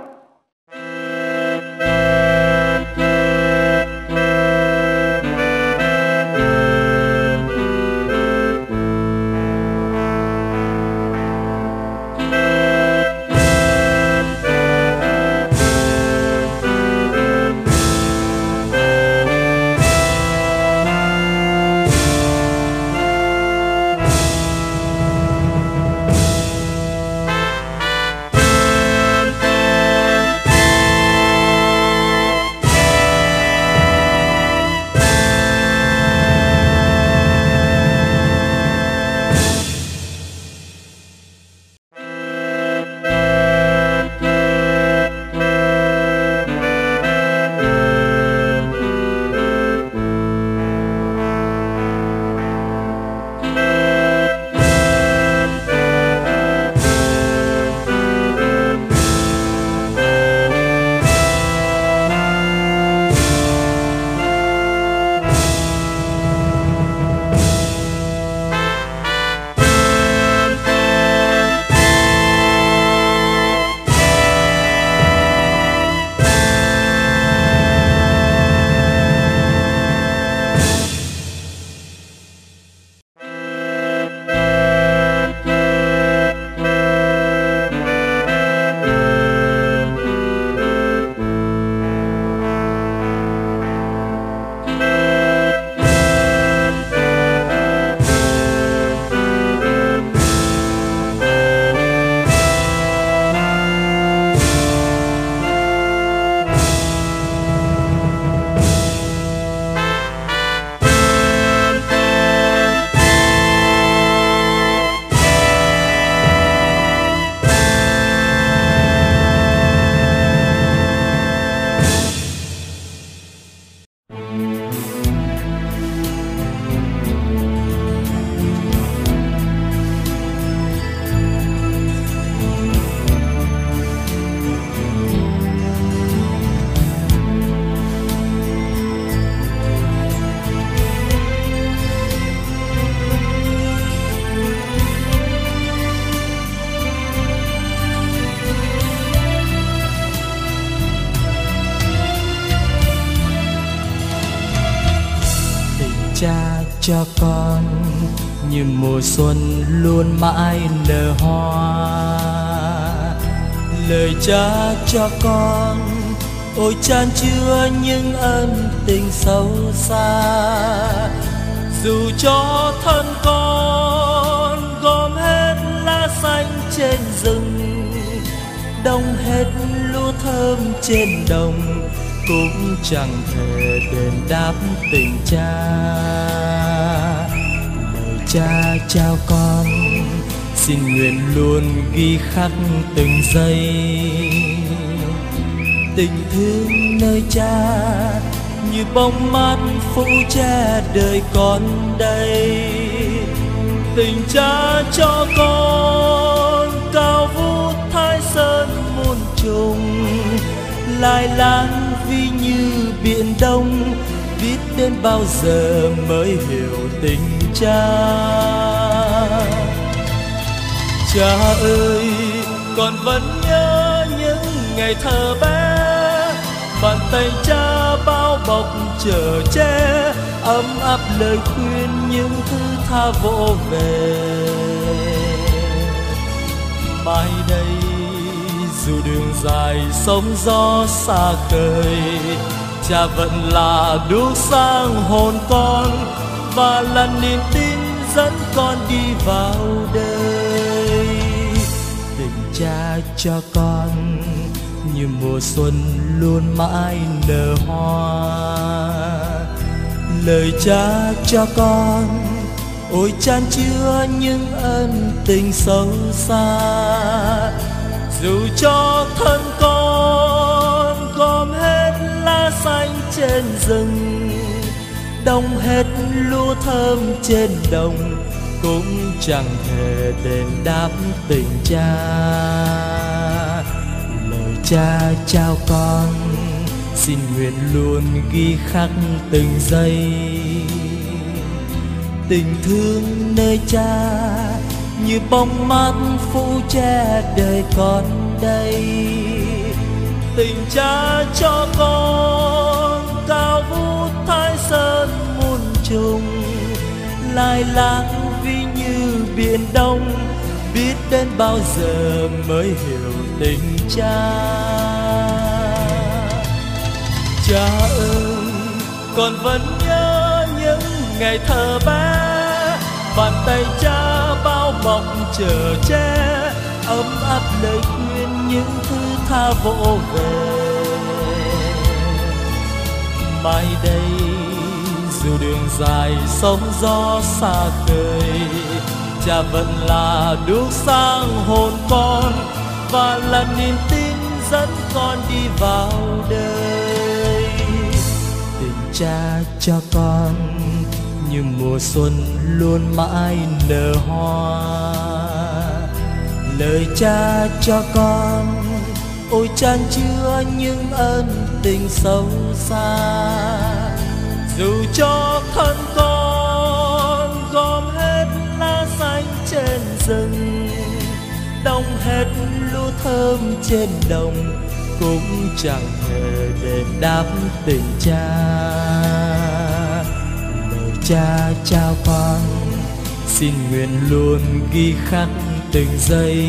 Xuân luôn mãi nở hoa. Lời cha cho con, ôi chan chứa những ân tình sâu xa. Dù cho thân con gom hết lá xanh trên rừng, đông hết lúa thơm trên đồng, cũng chẳng thể đền đáp tình cha cha trao con. Xin nguyện luôn ghi khắc từng giây. Tình thương nơi cha như bóng mát phủ che đời con đây. Tình cha cho con cao vút thái sơn muôn trùng. Lai lan vi như biển đông, biết đến bao giờ mới hiểu tình cha. Cha ơi, con vẫn nhớ những ngày thơ bé. Bàn tay cha bao bọc chở che, ấm áp lời khuyên những thứ tha vỗ về. Mai đây, dù đường dài sóng gió xa khơi, cha vẫn là đuốc sáng hồn con và là niềm tin dẫn con đi vào đời. Cho con như mùa xuân luôn mãi nở hoa. Lời cha cho con, ôi chan chứa những ân tình sâu xa. Dù cho thân con gom hết lá xanh trên rừng đông hết lúa thơm trên đồng, cũng chẳng thể đền đáp tình cha. Lời cha trao con, xin nguyện luôn ghi khắc từng giây. Tình thương nơi cha, như bóng mát phủ che đời con đây. Tình cha cho con muôn lai lang vi như biển đông, biết đến bao giờ mới hiểu tình cha. Cha ơi, con vẫn nhớ những ngày thơ bé, bàn tay cha bao bọc chở che, ấm áp lời khuyên những thứ tha vỗ về. Mai đây dù đường dài sóng gió xa khơi, cha vẫn là đuốc sáng hồn con, và là niềm tin dẫn con đi vào đời. Tình cha cho con, như mùa xuân luôn mãi nở hoa. Lời cha cho con, ôi chan chứa những ân tình sâu xa dù cho thân con gom hết lá xanh trên rừng, đông hết lũ thơm trên đồng, cũng chẳng hề đền đáp tình cha. Lời cha trao con xin nguyện luôn ghi khắc từng giây.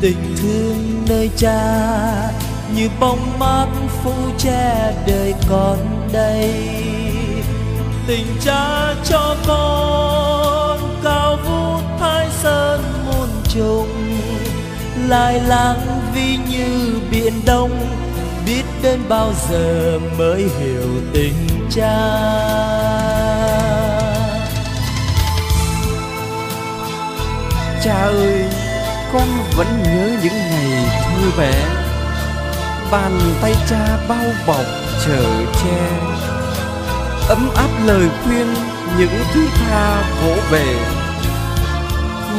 Tình thương nơi cha như bóng mát phủ che đời con đây. Tình cha cho con cao vút thái sơn muôn trùng, lai lang vi như biển đông, biết đến bao giờ mới hiểu tình cha. Cha ơi, con vẫn nhớ những ngày vui vẻ bàn tay cha bao bọc chở che. Ấm áp lời khuyên những thứ tha vỗ về.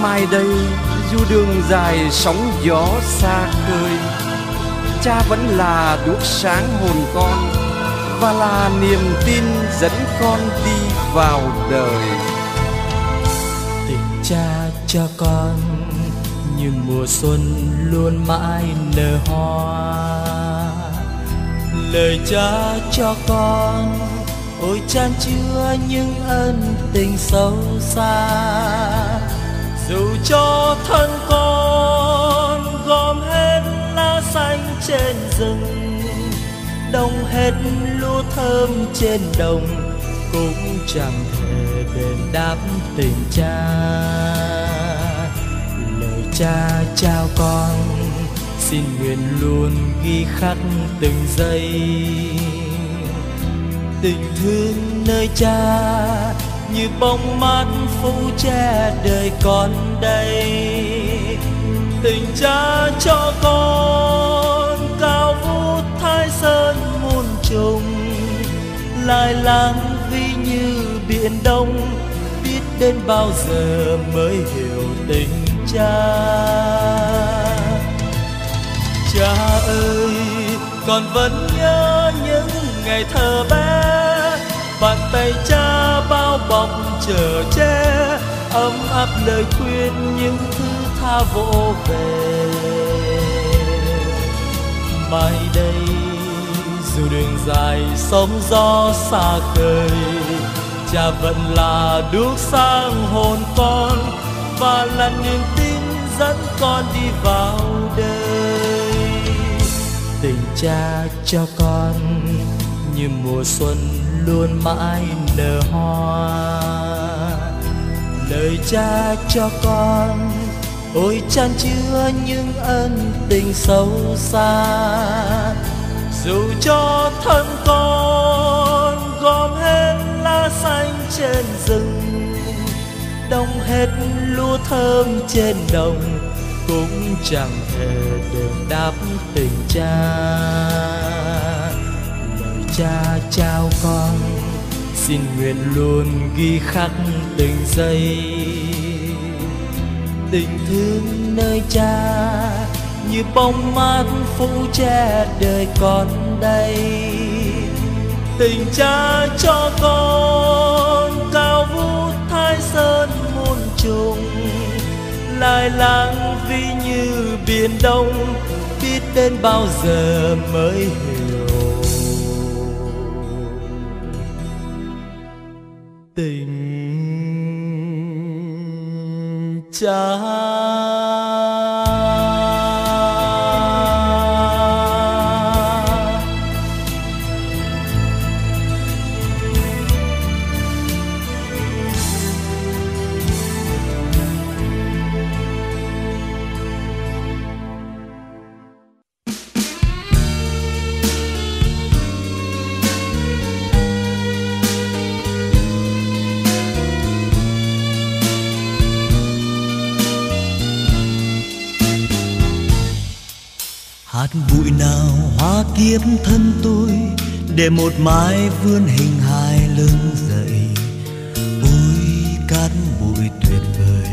Mai đây, dù đường dài sóng gió xa khơi, cha vẫn là đuốc sáng hồn con và là niềm tin dẫn con đi vào đời. Tình cha cho con như mùa xuân luôn mãi nở hoa. Lời cha cho con, ôi chan chứa những ân tình sâu xa. Dù cho thân con gom hết lá xanh trên rừng, đông hết lúa thơm trên đồng, cũng chẳng thể đền đáp tình cha cha trao con, xin nguyện luôn ghi khắc từng giây. Tình thương nơi cha như bóng mát phủ che đời con đây. Tình cha cho con cao vút thái sơn muôn trùng, lai lang vi như biển đông, biết đến bao giờ mới hiểu tình cha. Cha ơi, con vẫn nhớ những ngày thơ bé. Bàn tay cha bao bọc chở che, ấm áp lời khuyên những thứ tha vỗ về. Mai đây, dù đường dài sóng gió xa khơi, cha vẫn là đuốc sáng hồn con và là niềm tin dẫn con đi vào đời. Tình cha cho con như mùa xuân luôn mãi nở hoa. Lời cha cho con, ôi chan chứa những ân tình sâu xa. Dù cho thân con gom hết lá xanh trên rừng đông hết lúa thơm trên đồng, cũng chẳng thể đền đáp tình cha. Lời cha trao con, xin nguyện luôn ghi khắc từng giây. Tình thương nơi cha, như bóng mát phủ che đời con đây. Tình cha cho con sơn muôn trùng, lai lang vi như biển đông, biết đến bao giờ mới hiểu. Tình cha bụi nào hóa kiếp thân tôi để một mai vươn hình hài lưng dậy. Ôi cát bụi tuyệt vời,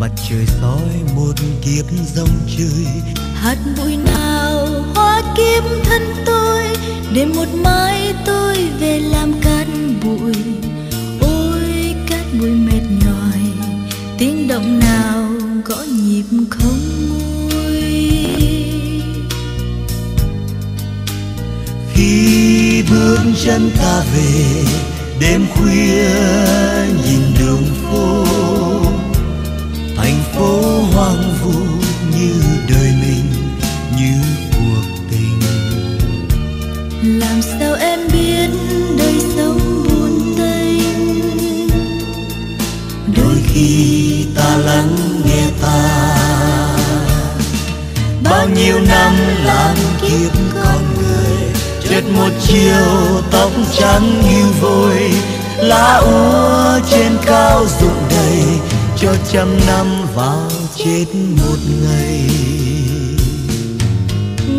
mặt trời soi một kiếp rong chơi. Hạt bụi nào hóa kiếp thân tôi để một mai tôi về làm cát bụi. Ôi cát bụi mệt nhòi tiếng động nào gõ nhịp không? Bước chân ta về đêm khuya nhìn đường phố. Thành phố hoang vu như đời mình như cuộc tình. Làm sao em biết đời sống buồn tênh? Đôi khi ta lắng nghe ta. Bao nhiêu năm người chợt một chiều tóc trắng như vôi, lá úa trên cao rụng đầy cho trăm năm vào chết một ngày.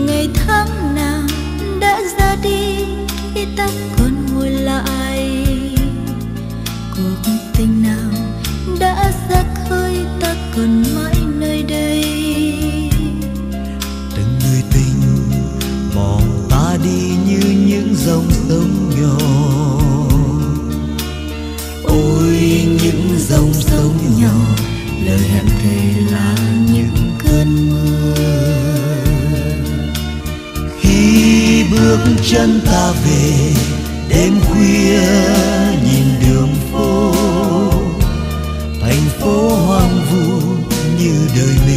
Ngày tháng nào đã ra đi, khi ta còn ngồi lại? Cuộc tình nào đã ra khơi, ta còn dòng sông nhỏ lời hẹn thề là những cơn mưa. Khi bước chân ta về, đêm khuya nhìn đường phố. Thành phố hoang vu như đời mình.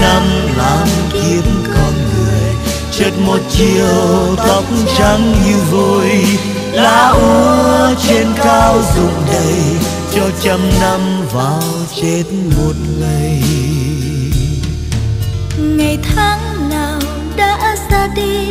Năm làm kiếp con người, chợt một chiều tóc trắng như vôi, lá úa trên cao rụng đầy, cho trăm năm vào chết một ngày. Ngày tháng nào đã ra đi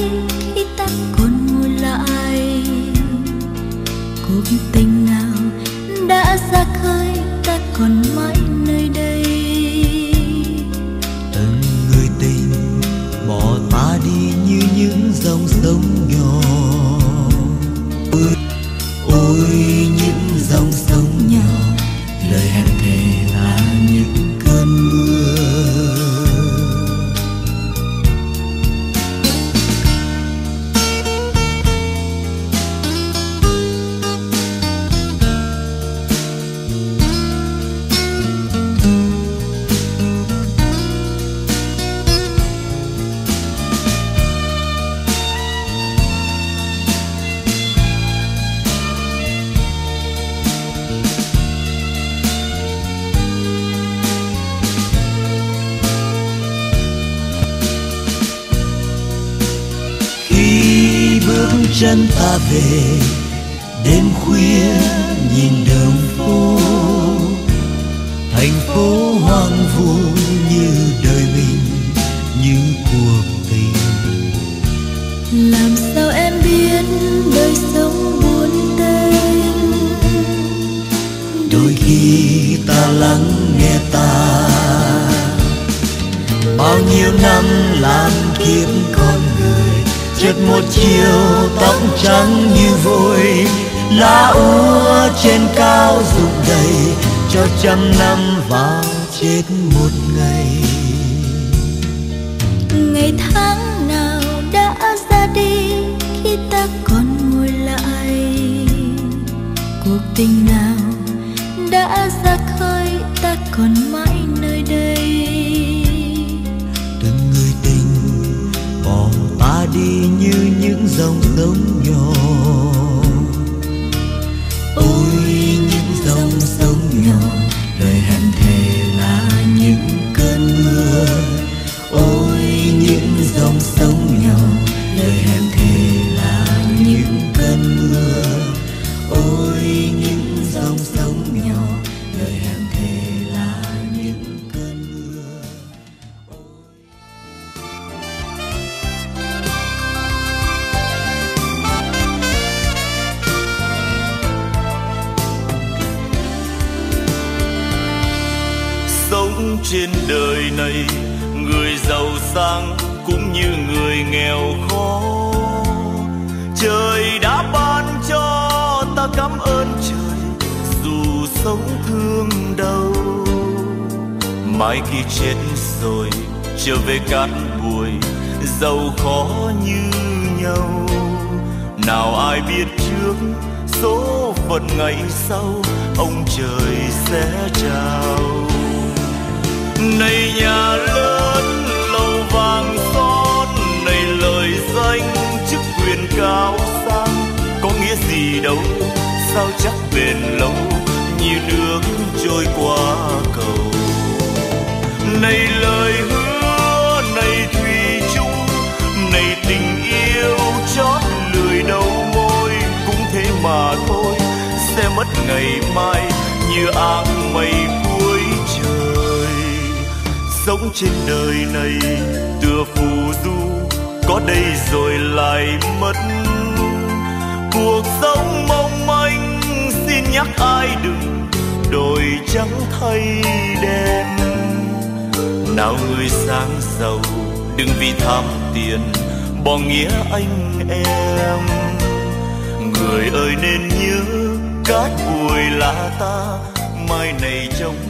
trên đời này, người giàu sang cũng như người nghèo khó. Trời đã ban cho ta cảm ơn trời, dù sống thương đau. Mai khi chết rồi, trở về cát bụi, giàu khó như nhau. Nào ai biết trước số phận ngày sau, ông trời sẽ trao này nhà lớn, lầu vàng son này lời danh, chức quyền cao sang. Có nghĩa gì đâu, sao chắc bền lâu như nước trôi qua cầu. Này lời hứa, này thủy chung, này tình yêu chót lười đầu môi. Cũng thế mà thôi, sẽ mất ngày mai như áng mây sống trên đời này. Tựa phù du, có đây rồi lại mất. Cuộc sống mong manh, xin nhắc ai đừng đổi trắng thay đen. Nào người sáng giàu, đừng vì tham tiền, bỏ nghĩa anh em. Người ơi nên nhớ, cát bụi là ta, mai này trông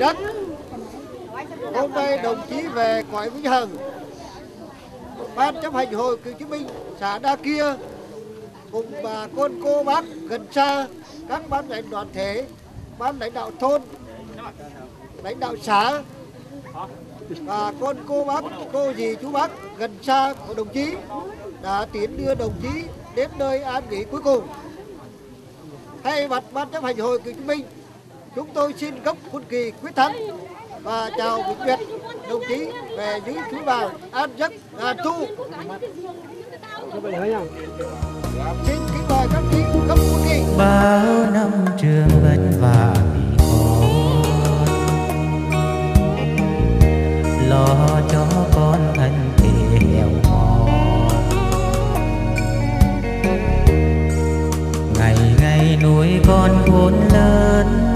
đất. Hôm nay đồng chí về cõi vĩnh hằng ban chấp hành hội cựu chiến binh xã Đa Kia cùng bà con cô bác gần xa, các ban ngành đoàn thể, ban lãnh đạo thôn, lãnh đạo xã và con cô bác, cô dì chú bác gần xa của đồng chí đã tiến đưa đồng chí đến nơi an nghỉ cuối cùng thay mặt ban chấp hành hội cựu chiến binh chúng tôi xin gốc quân kỳ quyết thắng và chào vĩnh biệt đồng chí về những chú bào an giấc ngàn thu. Xin kính mời các chị gốc quân kỳ. Bao năm trường vất vả vì con, lo cho con thân thể nghèo mòn. Ngày ngày nuôi con khôn lớn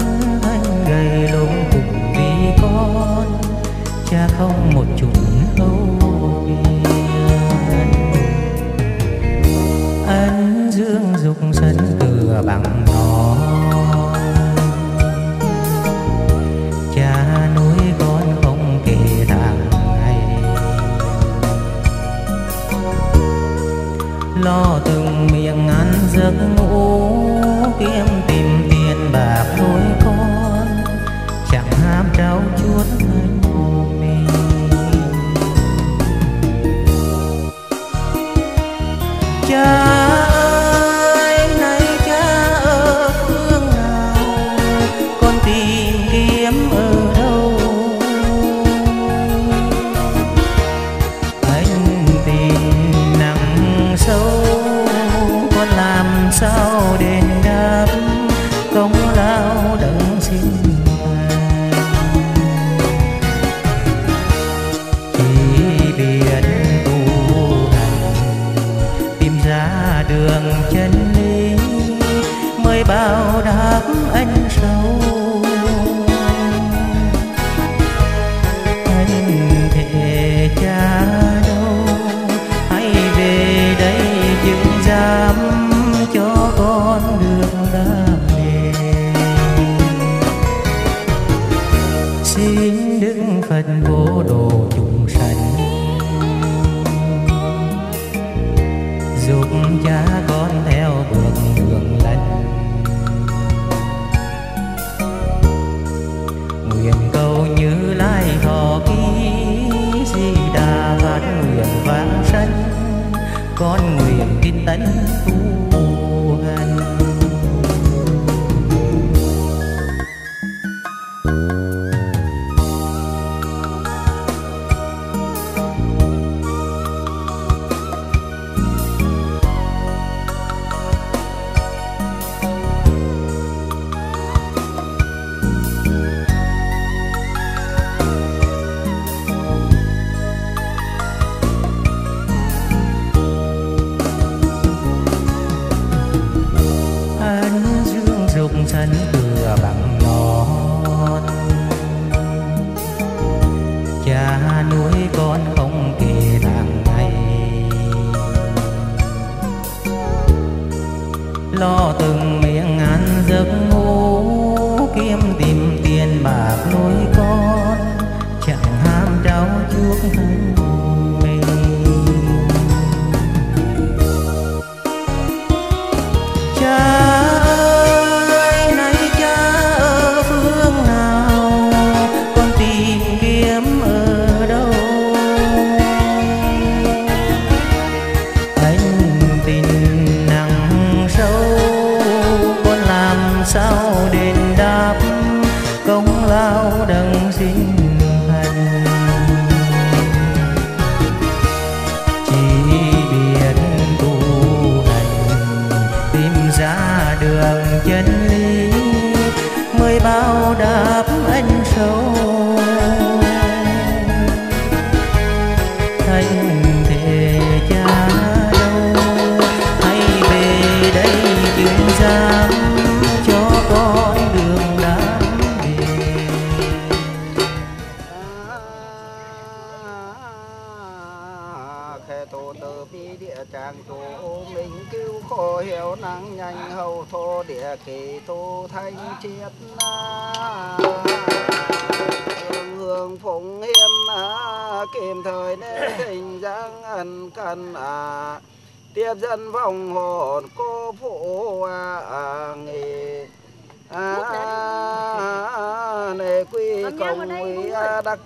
không một chút âu phiền ân dương dục sân cửa bằng nó. Cha nuôi con không kể thằng ngày. Lo từng miệng ăn giấc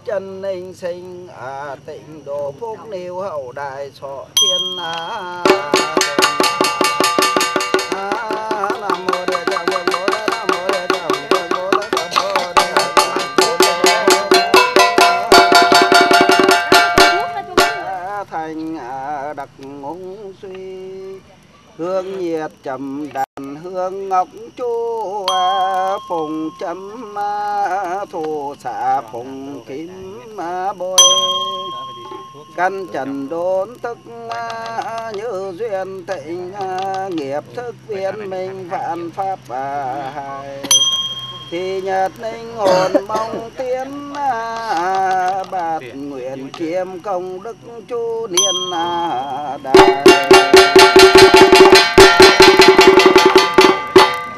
chân ninh sinh à, tịnh độ phúc niêu hậu đại sọ. Hương trầm đàn hương ngọc chu phùng chấm à, xạ phùng kim à, bôi căn trần đốn tức à, như duyên tịnh à, nghiệp thức viên minh vạn pháp à, hài. Thì nhật ninh hồn mong tiến à, bạt nguyện kiêm công đức chu niên à, đại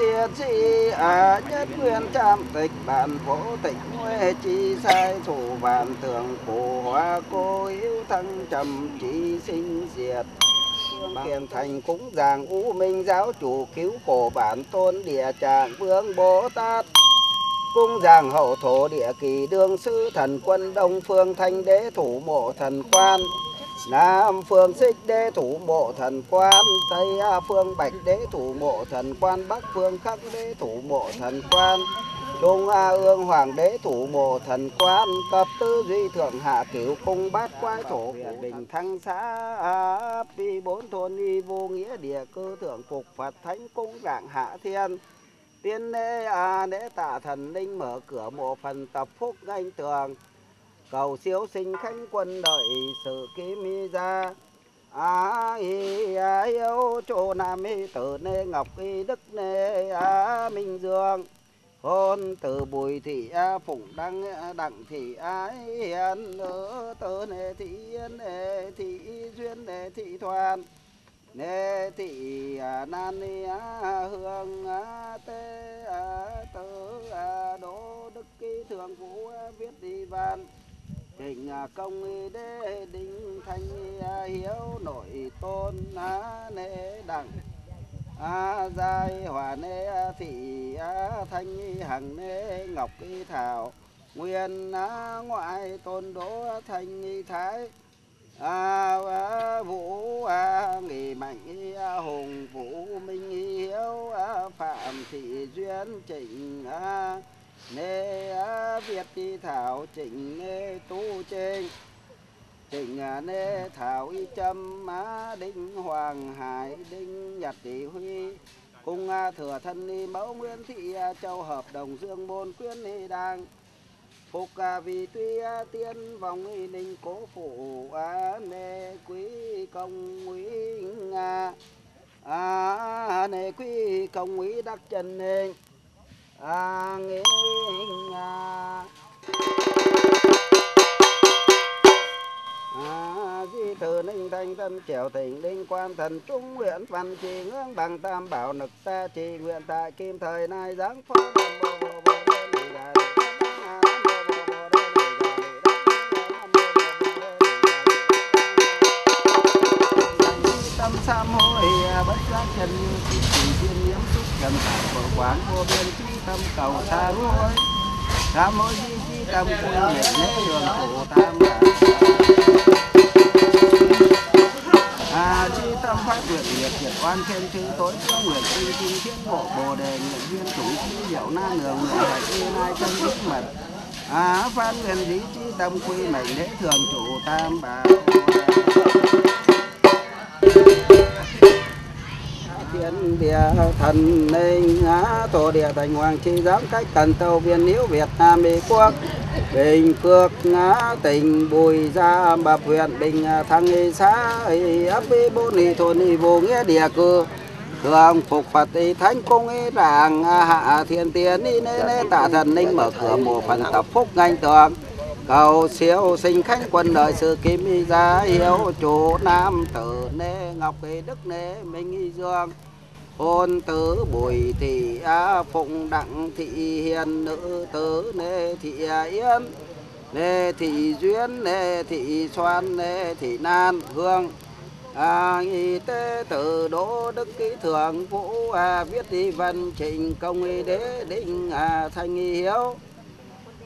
thiệt chi à nhất nguyên trăm tịch bản phổ tịch huệ chi sai thủ vạn tường phù hoa cô yếu thăng trầm chi sinh diệt. Kiền thành cúng giàng u minh giáo chủ cứu khổ bản tôn địa trạng vương bồ tát. Cung giàng hậu thổ địa kỳ đương sư thần quân đông phương thanh đế thủ mộ thần quan Nam phương xích đế thủ mộ thần quan, Tây phương bạch đế thủ mộ thần quan, Bắc phương khắc đế thủ mộ thần quan Trung A ương hoàng đế thủ mộ thần quan, Tập tư duy thượng hạ cửu cung, bát quái thổ Bình thăng xã Pi bốn thôn, y vô nghĩa địa cơ thượng phục Phật thánh cung dạng hạ thiên, Tiên nê a đế tạ thần linh mở cửa mộ phần tập phúc danh tường cầu siêu sinh khánh quân đợi sự kim mi ra. A hi a yêu chỗ nam y tử nê ngọc y đức nê a minh dương. Hôn từ bùi thị a phụng đăng đặng thị ái hiền nữ tớ nê thị yên nê thị duyên nê thị thoan. Nê thị à, nan ni a hương a tê a tớ a đỗ đức ký thường vũ viết đi văn. Trình à, công đế đinh thanh à, hiếu nội tôn, á nê đẳng a giai hòa nê thị, á, thanh, hằng nê ngọc, y thảo, nguyên, á, ngoại tôn đỗ thanh, y thái a vũ a nghỉ mạnh a hùng, vũ, minh, hiếu a phạm, thị, duyên trịnh a nê á việt đi thảo chỉnh nê tu trên. Chỉnh à, nê thảo y châm má đinh hoàng hải, đinh nhật tỷ huy. Cung à, thừa thân y mẫu nguyễn thị à, châu hợp đồng dương môn quyến ni đang phục vì tuy tiên vòng y ninh cố phụ nê quý công quý à nê quý công quý đắc trần ninh a nghe a à. à, di từ ninh thanh tân trèo tỉnh linh quan thần trung nguyện văn trì, ngưỡng bằng tam bảo nực ta trì, nguyện tại kim thời nay giáng phong tâm sam hối bất giác chân như, chỉ thiên nhiễm xúc trần tại của quán vô biên trí tâm cầu tha hối tam mỗi di chi tâm quân mệnh nế đường thủ tam à chi tâm phát nguyện nghiệp diệt oan khen chư tối phương nguyện tinh kim thiên bộ bồ đề, nguyện viên chủng chi diệu na đường, nguyện hạnh y nai chân đức mật. À phan nguyện lý, chi tâm quy mệnh lễ thường chủ tam bảo. Thiên địa thần linh á, thổ địa thành hoàng chi giám, cách cần tàu viên nhiễu việt nam mỹ quốc, bình phước ngã tỉnh bùi gia bập huyện bình thăng y xã y ấp y bốn y thôn y vô nghĩa địa cư. Thường phục phật y thánh cung y đảng hạ thiên tiền y nê nê tạ thần linh mở cửa mùa phần tập phúc ngành tường cầu siêu sinh khánh quân đời sự kim y gia hiếu, chủ nam tử nê ngọc y đức nê minh y dương hôn tớ bùi thị á phụng đặng thị hiền nữ tớ nê thị yên nê thị duyên nê thị xoan nê thị nan hương. À, nghi tế tử đỗ đức ký thượng vũ à, viết đi văn trình công y đế định à, thanh y hiếu.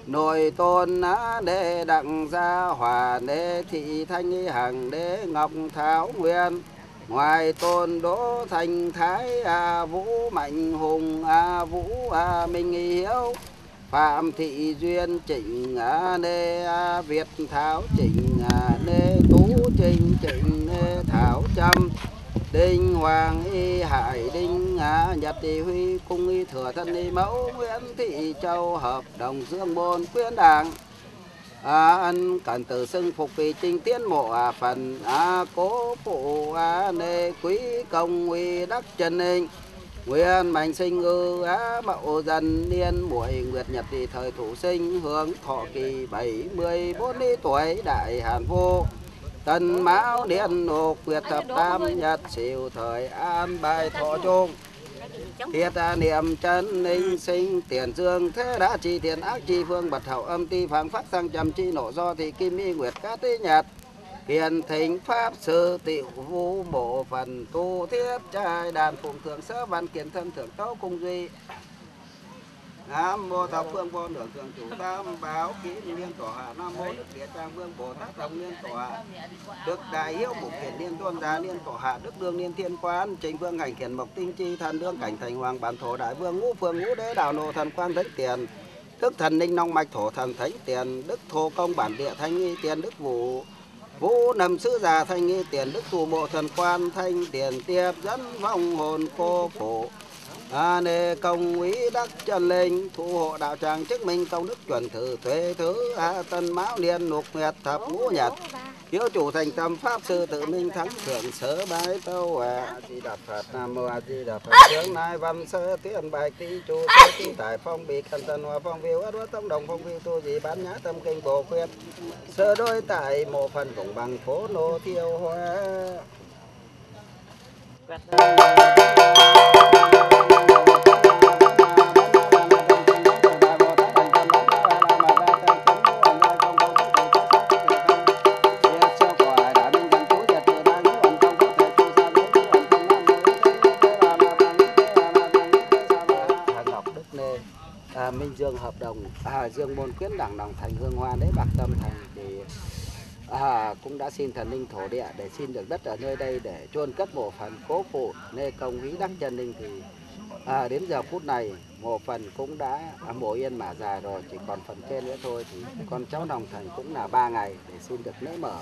Nội tôn á đế đặng gia hòa đế thị thanh y hằng đế ngọc thảo nguyên ngoài tôn đỗ thành thái à, vũ mạnh hùng à, vũ à, minh hiếu phạm thị duyên trịnh à, nê à, việt thảo trịnh à, nê tú trinh trịnh nê thảo trâm đinh hoàng y hải đinh à, nhật thị huy cung y thừa thân y mẫu nguyễn thị châu hợp đồng dương môn quyến đảng à, ân cần từ xưng phục vì trình tiến mộ à, phần à, cố phụ à, nê quý công uy đắc trần hình. Nguyên mạnh sinh ư á mậu dần niên muội nguyệt nhật thì thời thủ sinh hướng thọ kỳ bảy mươi bốn tuổi đại hàn vô. Tân mão niên nộp nguyệt thập tam nhật xỉu thời an bài thọ trung Thiết niệm chân ninh sinh tiền dương thế đã chi tiền ác chi phương bật hậu âm ti phản phát sang trầm chi nổ do thì kim y nguyệt cát tí nhật. Hiền thính pháp sư tiểu vũ bộ phần tu thiết trai đàn phụng thượng sơ văn kiến thân thượng tấu cung duy Nam mô thập phương vô tát thượng chủ tam báo ký liên tổ hạ Nam mô đức địa Tạng vương Bồ Tát đồng liên tổ hạ. Đức đại hiếu mục kiển liên tôn giá liên tổ hạ. Đức đương liên thiên quan trình vương hành kiển mộc tinh chi thần đương cảnh thành hoàng bản thổ đại vương ngũ phương ngũ đế đạo nô thần quan thánh tiền. Đức thần ninh long mạch thổ thần thánh tiền. Đức thô công bản địa thanh nghi tiền. Đức vũ Vũ nằm sứ già thanh nghi tiền. Đức thủ bộ thần quan thanh tiền. Tiệp dẫn vong hồn cô phổ a nê công quý đắc chân linh thu hộ đạo tràng chức minh công đức chuẩn thử thuế thứ hạ tân mão niên lục nguyệt thập ngũ nhật. Hiếu chủ thành tâm pháp sư tự minh thắng thượng sớ bái tâu à di đà phật nam mô a di đà phật tướng nai văn sơ tiến bài ký chu tế ký tại phong bị căn tần hòa phong viêu ất ất tông đồng phong viêu tu dị bán nhã tâm kinh bồ khuyết sơ đôi tại một phần cũng bằng phố nô thiêu hoa. Đồng à, Dương môn quyến đảng đồng thành hương hoa đấy bạc tâm thành thì à, cũng đã xin thần linh thổ địa để xin được đất ở nơi đây để chôn cất mộ phần cố phụ nê công hí đắc chân linh thì à, đến giờ phút này mộ phần cũng đã à, mộ yên mã già rồi chỉ còn phần trên nữa thôi thì con cháu đồng thành cũng là ba ngày để xin được lễ mở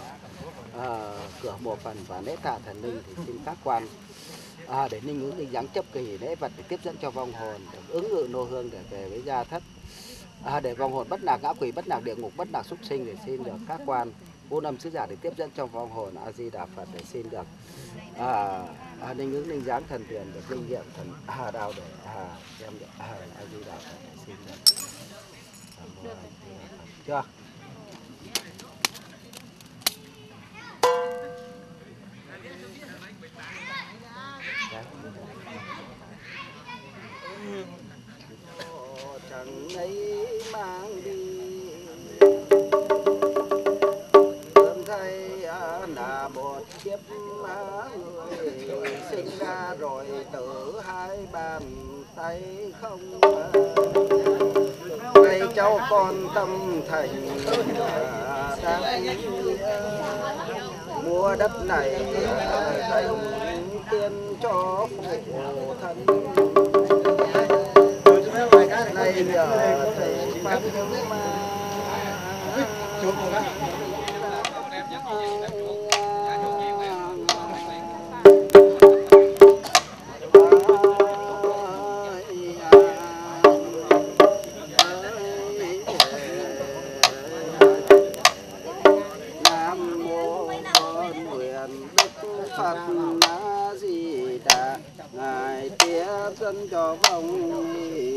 à, cửa mộ phần và lễ tạ thần linh thì xin các quan à, để ninh ứng linh giáng chấp kỳ lễ vật để tiếp dẫn cho vong hồn được ứng ngự nô hương để về với gia thất à, để vong hồn bất lạc ngã quỷ bất lạc địa ngục bất lạc súc sinh để xin được các quan vô âm sứ giả để tiếp dẫn trong vong hồn a di đà phật để xin được à, à, ninh ứng ninh giáng thần tiền được linh nghiệm thần hà đạo để à, đem được à, a di đà phật để xin được. Nam chưa? Dạ. Chẳng ấy mang đi. Thương thay à, là một kiếp người sinh ra rồi tử hai bàn tay không đây cháu con tâm thành à, đang mua đất này à, thành tiên cho phụ thân. Này nhờ thầy pháp ma Nam mô nguyện đức Phật Di Đà. Ngài tía dân cho vong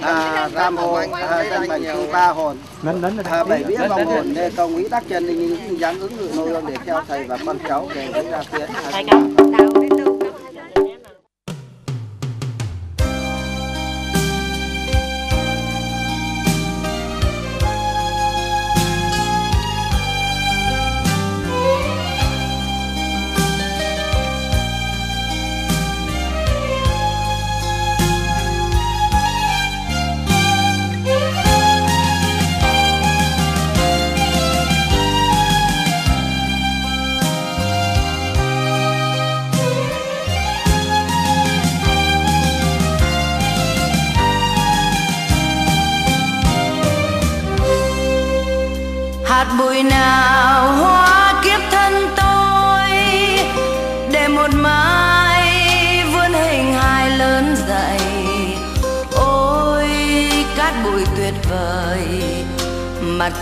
à, tam hồn à, dân bệnh từ ba hồn. À, bảy vía vòng hồn để cầu nguyện đắc chân đình dáng ứng ngự nô hương để theo thầy và con cháu để ra tiến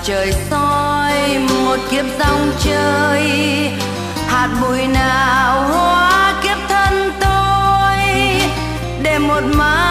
trời soi, một kiếp dòng chơi. Hạt bụi nào hóa kiếp thân tôi, để một mai